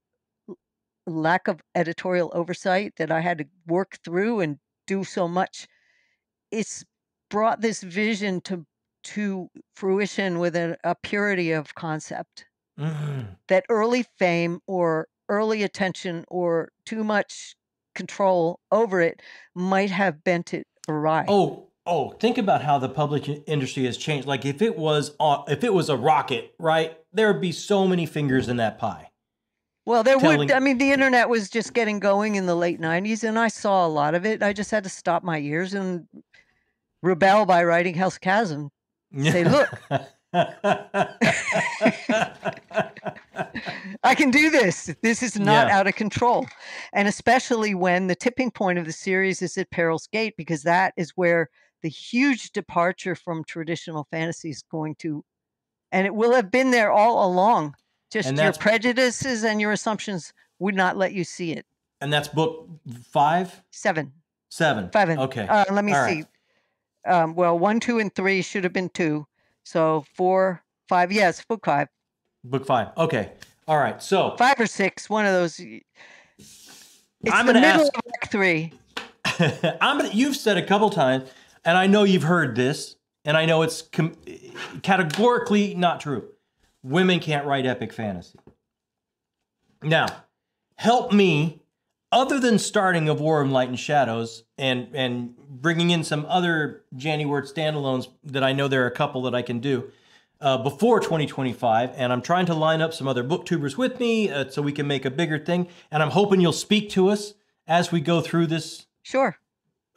lack of editorial oversight that I had to work through and do so much, it's brought this vision to to fruition with a, a purity of concept Mm. that early fame or early attention or too much control over it might have bent it awry. Oh, oh, think about how the public industry has changed. Like if it was on, if it was a rocket, right? There would be so many fingers in that pie. Well, there telling- would. I mean, the internet was just getting going in the late '90s, and I saw a lot of it. I just had to stop my ears and rebel by writing Hell's Chasm. Say, look. I can do this. This is not Yeah. out of control, and especially when the tipping point of the series is at Peril's Gate, because that is where the huge departure from traditional fantasy is going to, and it will have been there all along. Just your prejudices and your assumptions would not let you see it. and that's book five, Seven, seven, five, and Okay. Uh, let me All see. right. Um, well, one, two, and three should have been two. So four, five. Yes, book five, book five. Okay. All right. So five or six. One of those. It's I'm the gonna middle ask- of Act three. I'm gonna, you've said a couple times, and I know you've heard this, and I know it's com- categorically not true. Women can't write epic fantasy. Now, help me. Other than starting of War of Light and Shadows and and bringing in some other Janny standalones that I know there are a couple that I can do uh, before 2025, and I'm trying to line up some other booktubers with me uh, so we can make a bigger thing. And I'm hoping you'll speak to us as we go through this Sure.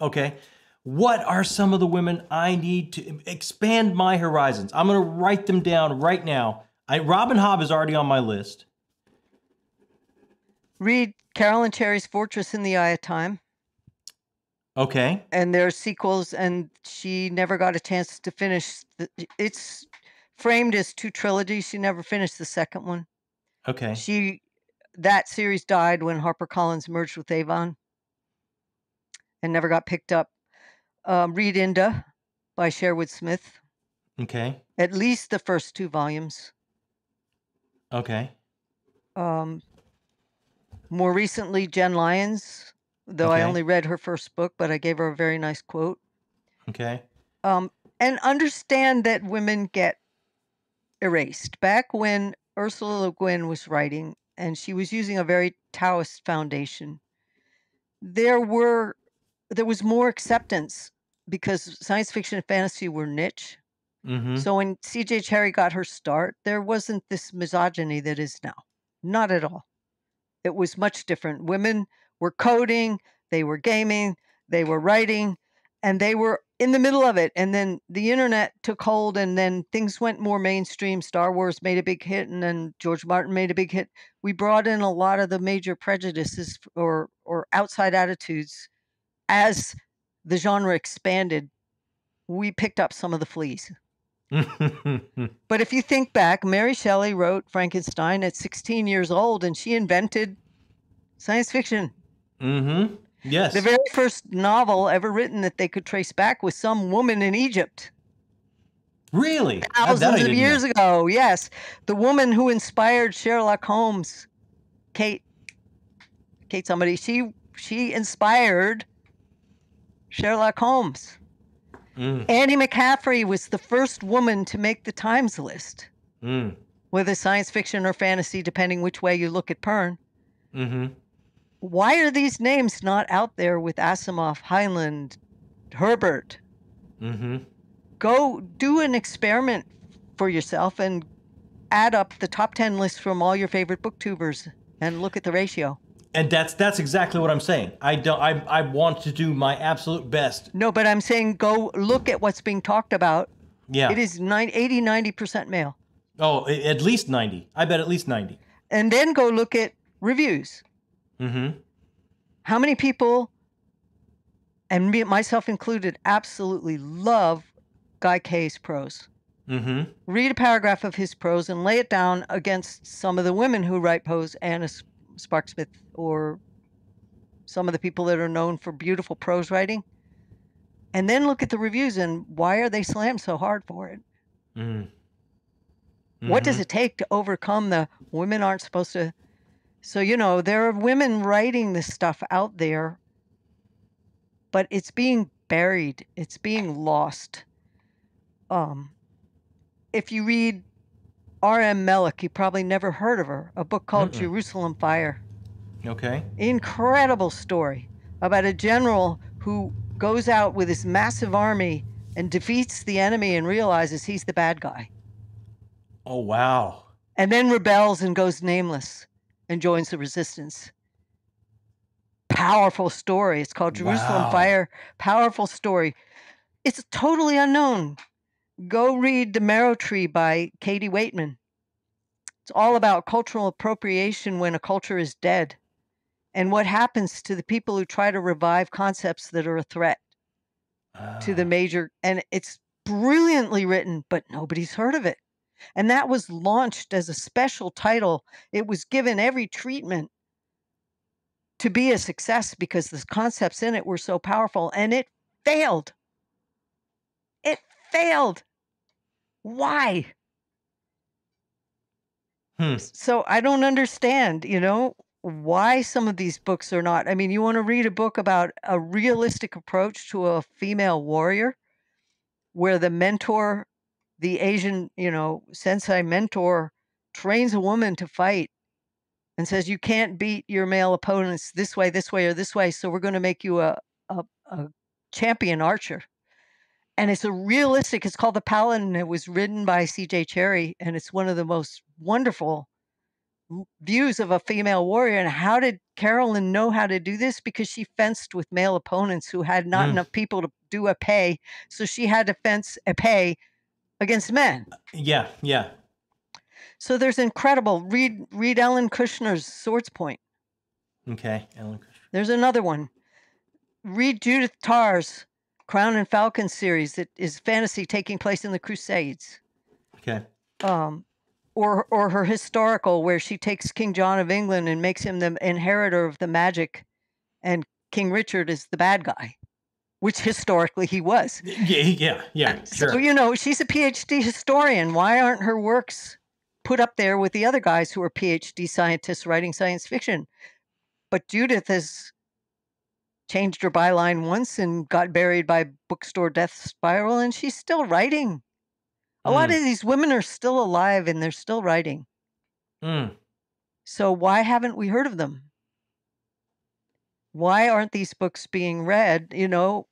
Okay. What are some of the women I need to expand my horizons? I'm going to write them down right now. I, Robin Hobb is already on my list. Read Carolyn Cherryh's Fortress in the Eye of Time, Okay. and there's sequels, and she never got a chance to finish. The, it's framed as two trilogies. She never finished the second one. Okay. She that series died when HarperCollins merged with Avon and never got picked up. Um, Read Inda by Sherwood Smith. Okay. At least the first two volumes. Okay. Um, more recently, Jenn Lyons, though I only read her first book, but I gave her a very nice quote. Okay. Um, and understand that women get erased. Back when Ursula Le Guin was writing, and she was using a very Taoist foundation, there were there was more acceptance because science fiction and fantasy were niche. Mm-hmm. So when C.J. Cherryh got her start, there wasn't this misogyny that is now. Not at all. It was much different. Women were coding, they were gaming, they were writing, and they were in the middle of it. And then the internet took hold, and then things went more mainstream. Star Wars made a big hit, and then George Martin made a big hit. We brought in a lot of the major prejudices or or outside attitudes as the genre expanded. We picked up some of the fleas. But if you think back, Mary Shelley wrote Frankenstein at 16 years old and she invented science fiction. mm-hmm. Yes. The very first novel ever written that they could trace back was some woman in Egypt really? That- that I thousands of years know. ago. Yes. The woman who inspired Sherlock Holmes, Kate, Kate somebody, she she inspired Sherlock Holmes. Mm, Annie McCaffrey was the first woman to make the Times list. mm, whether science fiction or fantasy, depending which way you look at Pern. mm-hmm. Why are these names not out there with Asimov, Heinlein, Herbert? Mm-hmm. go do an experiment for yourself and add up the top 10 lists from all your favorite booktubers and look at the ratio. And that's that's exactly what I'm saying. I don't I I want to do my absolute best. No, but I'm saying go look at what's being talked about. Yeah. It is 90, 80 90% male. Oh, at least 90. I bet at least 90. And then go look at reviews. Mm Mhm. How many people and me, myself included absolutely love Guy Kay's prose? Mm-hmm. Read a paragraph of his prose and lay it down against some of the women who write prose, Anna Sparksmith or some of the people that are known for beautiful prose writing, and then look at the reviews and why are they slammed so hard for it? Mm. Mm-hmm. What does it take to overcome the women aren't supposed to? So, you know, there are women writing this stuff out there, but it's being buried, it's being lost. Um, if you read R.M. Meluch, you probably never heard of her, a book called Mm-mm. Jerusalem Fire. Okay. Incredible story about a general who goes out with his massive army and defeats the enemy and realizes he's the bad guy. Oh, wow. And then rebels and goes nameless and joins the resistance. Powerful story. It's called Jerusalem wow. Fire. Powerful story. It's totally unknown. Go read The Merro Tree by Katie Waitman. It's all about cultural appropriation when a culture is dead and what happens to the people who try to revive concepts that are a threat uh. to the ah. major. And it's brilliantly written, but nobody's heard of it. And that was launched as a special title. It was given every treatment to be a success because the concepts in it were so powerful and it failed. It failed. Why? Hmm. So I don't understand, you know, why some of these books are not. I mean, you want to read a book about a realistic approach to a female warrior where the mentor, the Asian, you know, sensei mentor trains a woman to fight and says, you can't beat your male opponents this way, this way, or this way. So we're going to make you a, a, a champion archer and it's a realistic it's called the paladin it was written by cj cherryh and it's one of the most wonderful views of a female warrior and how did carolyn know how to do this? Because she fenced with male opponents who had not mm. enough people to do a pay so she had to fence a pay against men. Yeah yeah. So there's incredible read read ellen kushner's swordspoint. Okay ellen kushner. There's another one. Read judith tarr's Crown and Falcon series that is fantasy taking place in the Crusades. Okay. Um, or or her historical where she takes King John of England and makes him the inheritor of the magic, and King Richard is the bad guy, which historically he was. Yeah, yeah, yeah. Sure. So you know she's a PhD historian. Why aren't her works put up there with the other guys who are PhD scientists writing science fiction? But Judith is changed her byline once and got buried by bookstore death spiral and she's still writing. A mm. lot of these women are still alive and they're still writing. Mm. so why haven't we heard of them? Why aren't these books being read you know?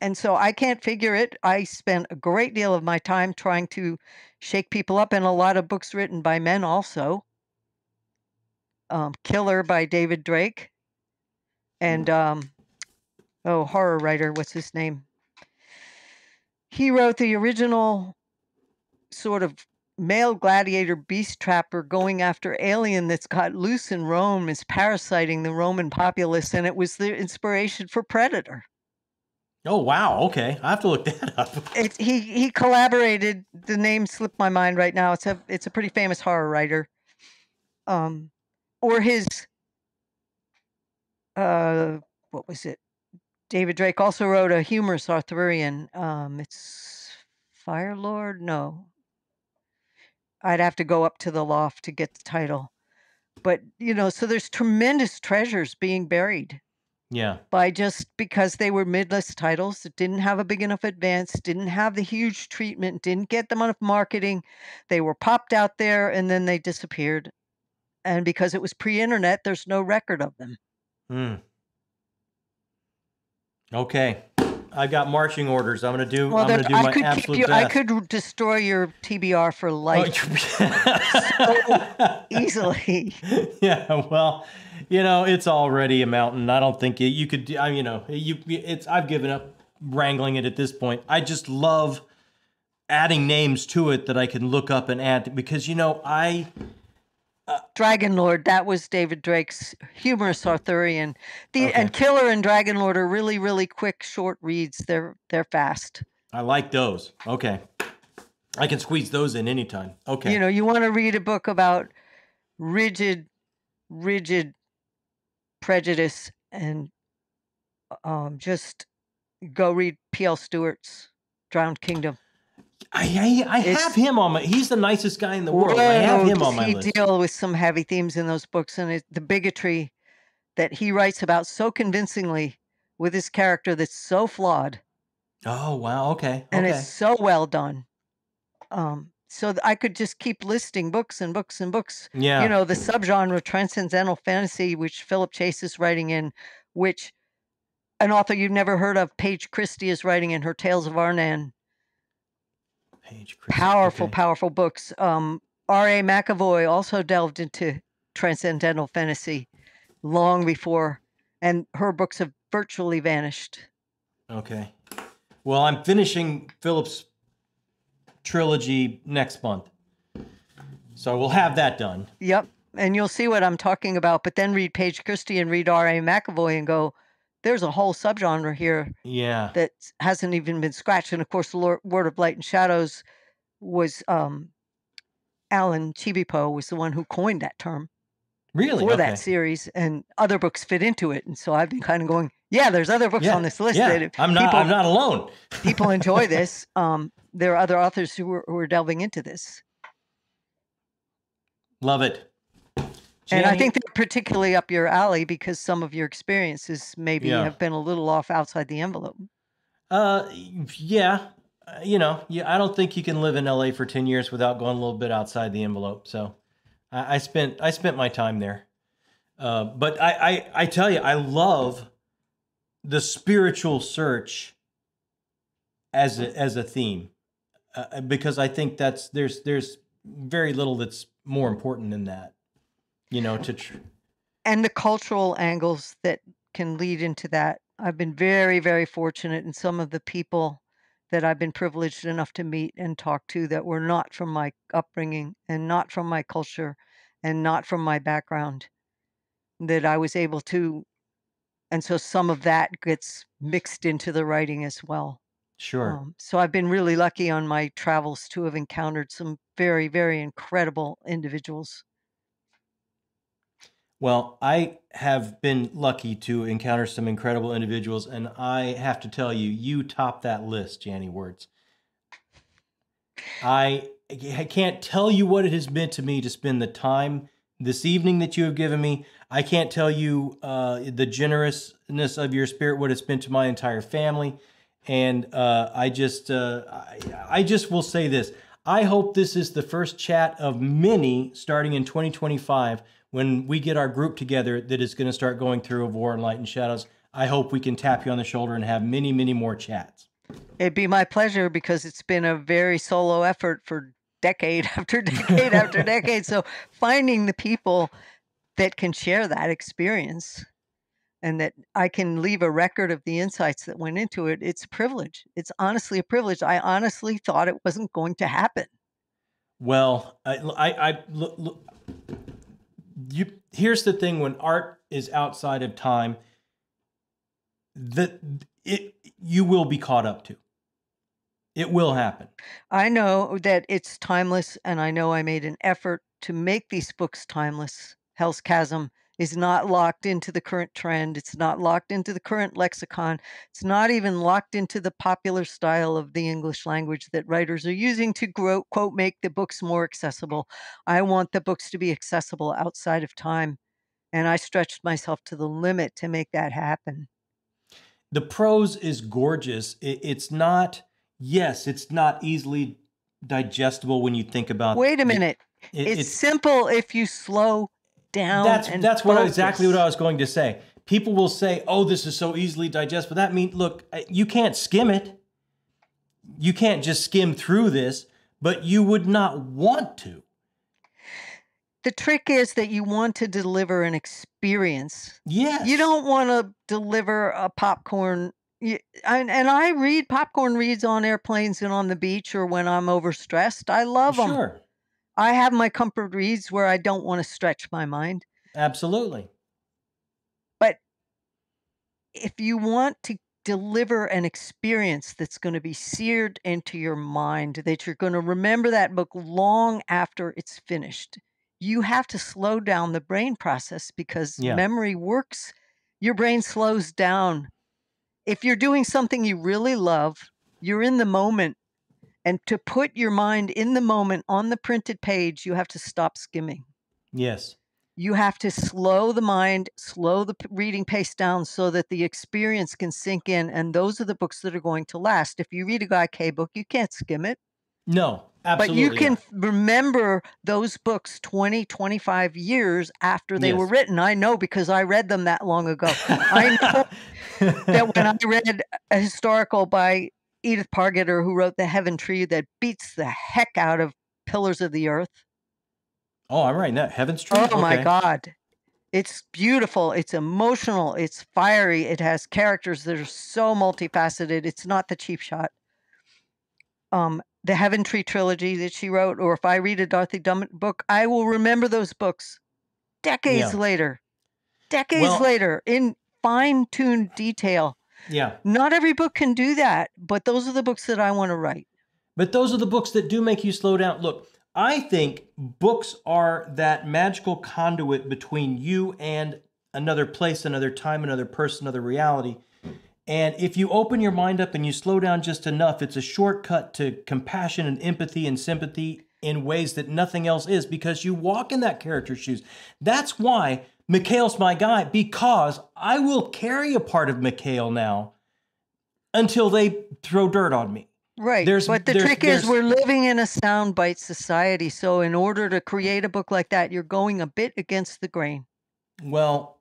And so i can't figure it. I spent a great deal of my time trying to shake people up and a lot of books written by men also. Um, killer by david drake and um, oh, horror writer, what's his name? He wrote the original sort of male gladiator beast trapper going after alien that's got loose in Rome is parasiting the Roman populace, and it was the inspiration for Predator. Oh wow! Okay, I have to look that up. it, he he collaborated. The name slipped my mind right now. It's a it's a pretty famous horror writer. Um, or his uh, what was it? David Drake also wrote a humorous Arthurian. Um, it's Fire Lord? No. I'd have to go up to the loft to get the title. But, you know, so there's tremendous treasures being buried. Yeah. By just because they were midlist titles that didn't have a big enough advance, didn't have the huge treatment, didn't get them enough marketing. They were popped out there and then they disappeared. And because it was pre internet, there's no record of them. Hmm. Okay. I've got marching orders. I'm gonna do. Well, I'm do I my could absolute you, best. I could destroy your TBR for life so easily. Yeah. Well, you know, it's already a mountain. I don't think you, you could. I, you know, you. It's. I've given up wrangling it at this point. I just love adding names to it that I can look up and add because you know I uh, Dragon Lord, that was David Drake's humorous Arthurian. The okay. and Killer and Dragon Lord are really, really quick, short reads. They're they're fast. I like those. Okay. I can squeeze those in anytime. Okay. You know, you want to read a book about rigid, rigid prejudice and um, just go read P.L. Stewart's Drowned Kingdom. I, I, I have him on my. He's the nicest guy in the world. I have him on my he list. deal with some heavy themes in those books, and it, the bigotry that he writes about so convincingly with his character that's so flawed. Oh wow! Okay, and okay. it's so well done. Um, so I could just keep listing books and books and books. Yeah, you know the subgenre of transcendental fantasy, which Philip Chase is writing in, which an author you've never heard of, Paige Christie, is writing in her Tales of Arnan Christie. Powerful, okay. powerful books. Um, R.A. MacAvoy also delved into transcendental fantasy long before, and her books have virtually vanished. Okay. Well, I'm finishing Philip's trilogy next month. So we'll have that done. Yep. And you'll see what I'm talking about. But then read Paige Christie and read R.A. MacAvoy and go, there's a whole subgenre here yeah. that hasn't even been scratched and of course the Lord, word of light and shadows was um alan chibipo was the one who coined that term really? for okay. that series and other books fit into it and so i've been kind of going yeah there's other books yeah, on this list yeah. i'm not people, i'm not alone. people enjoy this um there are other authors who are, who are delving into this. Love it and I think they're particularly up your alley because some of your experiences maybe yeah. have been a little off outside the envelope. Uh, yeah, uh, you know, yeah. I don't think you can live in LA for ten years without going a little bit outside the envelope. So, I, I spent I spent my time there. Uh, but I, I I tell you, I love the spiritual search as a, as a theme uh, because I think that's there's there's very little that's more important than that you know, to tr- and the cultural angles that can lead into that. I've been very, very fortunate in some of the people that I've been privileged enough to meet and talk to that were not from my upbringing and not from my culture and not from my background that I was able to and so some of that gets mixed into the writing as well. Sure. Um, so I've been really lucky on my travels to have encountered some very, very incredible individuals. Well, I have been lucky to encounter some incredible individuals, and I have to tell you, you top that list, Janny Wurts. I, I can't tell you what it has meant to me to spend the time this evening that you have given me. I can't tell you uh, the generousness of your spirit, what it's been to my entire family. And uh, I just, uh, I, I just will say this. I hope this is the first chat of many starting in 2025 when we get our group together that is going to start going through of War and Light and Shadows, I hope we can tap you on the shoulder and have many, many more chats. It'd be my pleasure because it's been a very solo effort for decade after decade after decade. So finding the people that can share that experience and that I can leave a record of the insights that went into it, it's a privilege. It's honestly a privilege. I honestly thought it wasn't going to happen. Well, I, I, I look, look you here's the thing when art is outside of time that it you will be caught up to. It will happen. I know that it's timeless and i know i made an effort to make these books timeless. Hell's chasm is not locked into the current trend. It's not locked into the current lexicon. It's not even locked into the popular style of the English language that writers are using to grow, quote, make the books more accessible. I want the books to be accessible outside of time. And I stretched myself to the limit to make that happen. The prose is gorgeous. It's not, yes, it's not easily digestible when you think about Wait a minute. It, it's, it's simple if you slow down. That's that's what exactly what I was going to say people will say, "Oh, this is so easily digestible." That means, look, you can't skim it. You can't just skim through this, but you would not want to. The trick is that you want to deliver an experience. Yes. You don't want to deliver a popcorn. and, and I read popcorn reads on airplanes and on the beach or when I'm overstressed. I love them. Sure. I have my comfort reads where I don't want to stretch my mind. Absolutely. But if you want to deliver an experience that's going to be seared into your mind, that you're going to remember that book long after it's finished, you have to slow down the brain process because Yeah. memory works. Your brain slows down. If you're doing something you really love, you're in the moment. And to put your mind in the moment on the printed page, you have to stop skimming. Yes. You have to slow the mind, slow the reading pace down so that the experience can sink in. And those are the books that are going to last. If you read a Guy Kay book, you can't skim it. No. Absolutely. But you can remember those books 20, 25 years after they were written. I know because I read them that long ago. I know that when I read a historical by Edith Pargeter, who wrote The Heaven Tree, that beats the heck out of Pillars of the Earth. oh, I'm writing that. Heaven's Tree. Oh my God. It's beautiful. It's emotional. It's fiery. It has characters that are so multifaceted. It's not the cheap shot. Um, the Heaven Tree trilogy that she wrote, or if I read a Dorothy Dunnett book, I will remember those books decades Yeah. later. Decades Well- later in fine tuned detail. Yeah. Not every book can do that, but those are the books that I want to write. But those are the books that do make you slow down. Look, I think books are that magical conduit between you and another place, another time, another person, another reality. And if you open your mind up and you slow down just enough, it's a shortcut to compassion and empathy and sympathy in ways that nothing else is because you walk in that character's shoes. That's why Mykkael's my guy, because I will carry a part of Mykkael now until they throw dirt on me. Right. There's- but the there's- trick is we're living in a soundbite society. So in order to create a book like that, you're going a bit against the grain. Well,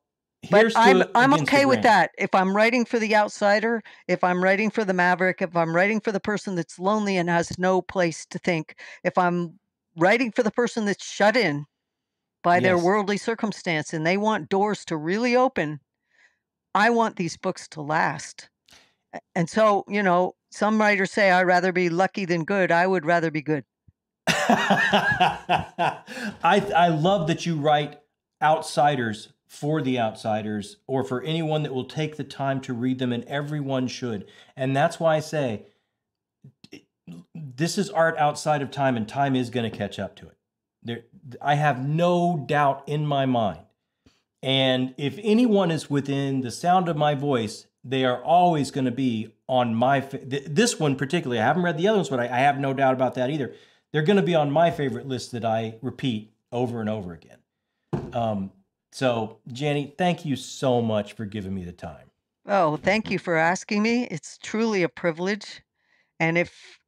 But I'm I'm okay with that. If I'm writing for the outsider, if I'm writing for the maverick, if I'm writing for the person that's lonely and has no place to think, if I'm writing for the person that's shut in by their worldly circumstance and they want doors to really open, I want these books to last. And so, you know, some writers say I'd rather be lucky than good. I would rather be good. I I love that you write outsiders for the outsiders or for anyone that will take the time to read them and everyone should. And that's why I say this is art outside of time and time is going to catch up to it. There I have no doubt in my mind. And if anyone is within the sound of my voice, they are always going to be on my fa- th- this one particularly. I haven't read the other ones, but I, I have no doubt about that either. They're going to be on my favorite list that I repeat over and over again. Um, so, Janny, thank you so much for giving me the time. Oh, thank you for asking me. It's truly a privilege. And if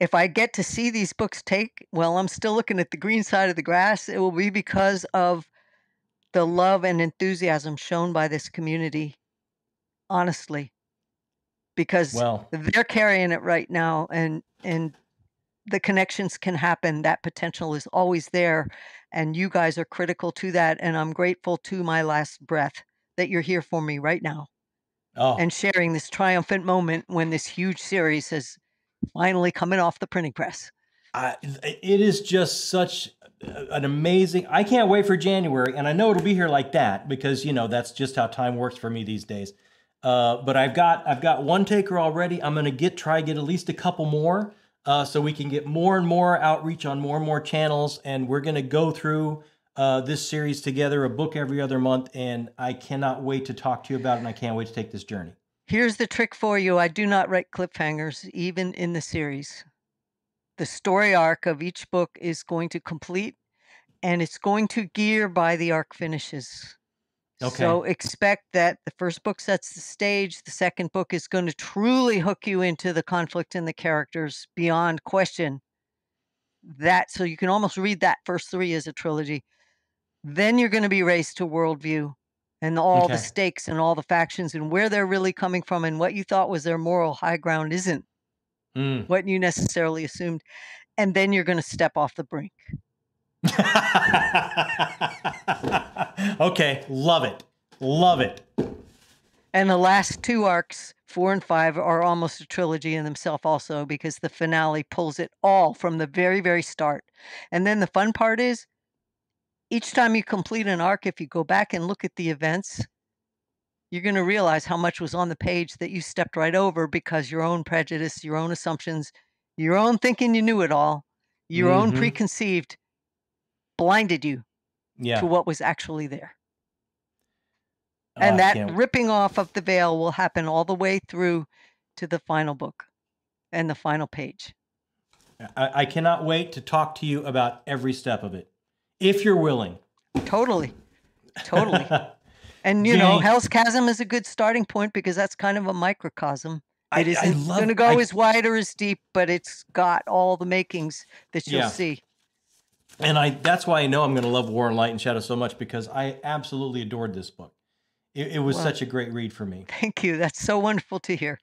if I get to see these books take, well, I'm still looking at the green side of the grass. It will be because of the love and enthusiasm shown by this community. Honestly. Because Well, they're carrying it right now and and the connections can happen. That potential is always there. And you guys are critical to that. And I'm grateful to my last breath that you're here for me right now oh, and sharing this triumphant moment when this huge series is finally coming off the printing press. I, it is just such an amazing. I can't wait for January, and I know it'll be here like that because you know that's just how time works for me these days. Uh, but I've got I've got one taker already. I'm gonna get try get at least a couple more, uh, so we can get more and more outreach on more and more channels, and we're gonna go through uh, this series together, a book every other month, and I cannot wait to talk to you about it, and I can't wait to take this journey. Here's the trick for you I do not write cliffhangers, even in the series. The story arc of each book is going to complete and it's going to gear by the arc finishes. Okay. So expect that the first book sets the stage, the second book is going to truly hook you into the conflict and the characters beyond question. That so you can almost read that first three as a trilogy. Then you're going to be raised to worldview. And all okay. the stakes and all the factions and where they're really coming from and what you thought was their moral high ground isn't mm. what you necessarily assumed. And then you're going to step off the brink. okay, love it. Love it. And the last two arcs, four and five, are almost a trilogy in themselves, also, because the finale pulls it all from the very, very start. And then the fun part is each time you complete an arc, if you go back and look at the events, you're going to realize how much was on the page that you stepped right over because your own prejudice, your own assumptions, your own thinking you knew it all, your mm-hmm. own preconceived blinded you yeah. to what was actually there. Oh, and that ripping off of the veil will happen all the way through to the final book and the final page. I, I cannot wait to talk to you about every step of it, if you're willing. Totally. Totally. and, you know, Hell's Chasm is a good starting point because that's kind of a microcosm. It isn't going to go I, as wide or as deep, but it's got all the makings that you'll yeah. see and I that's why I know I'm going to love War and Light and Shadow so much because I absolutely adored this book. It, it was well, such a great read for me. Thank you. That's so wonderful to hear.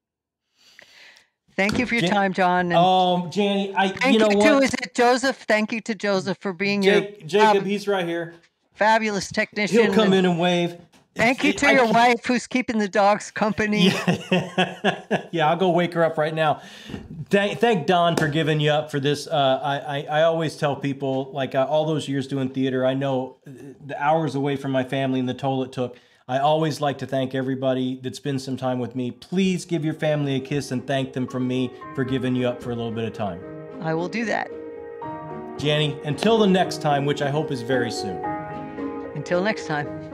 Thank you for your Jan- time, John. And oh, Janny, I thank you know you what? To, is it Joseph? Thank you to Joseph for being Jake, your Jakob. Um, he's right here. Fabulous technician. He'll come and, in and wave. Thank you to your wife who's keeping the dogs company. Yeah, yeah I'll go wake her up right now. Thank, thank Don for giving you up for this. Uh, I, I, I, always tell people, like uh, all those years doing theater, I know the hours away from my family and the toll it took. I always like to thank everybody that spends some time with me. Please give your family a kiss and thank them from me for giving you up for a little bit of time. I will do that. Janny, until the next time, which I hope is very soon. Until next time.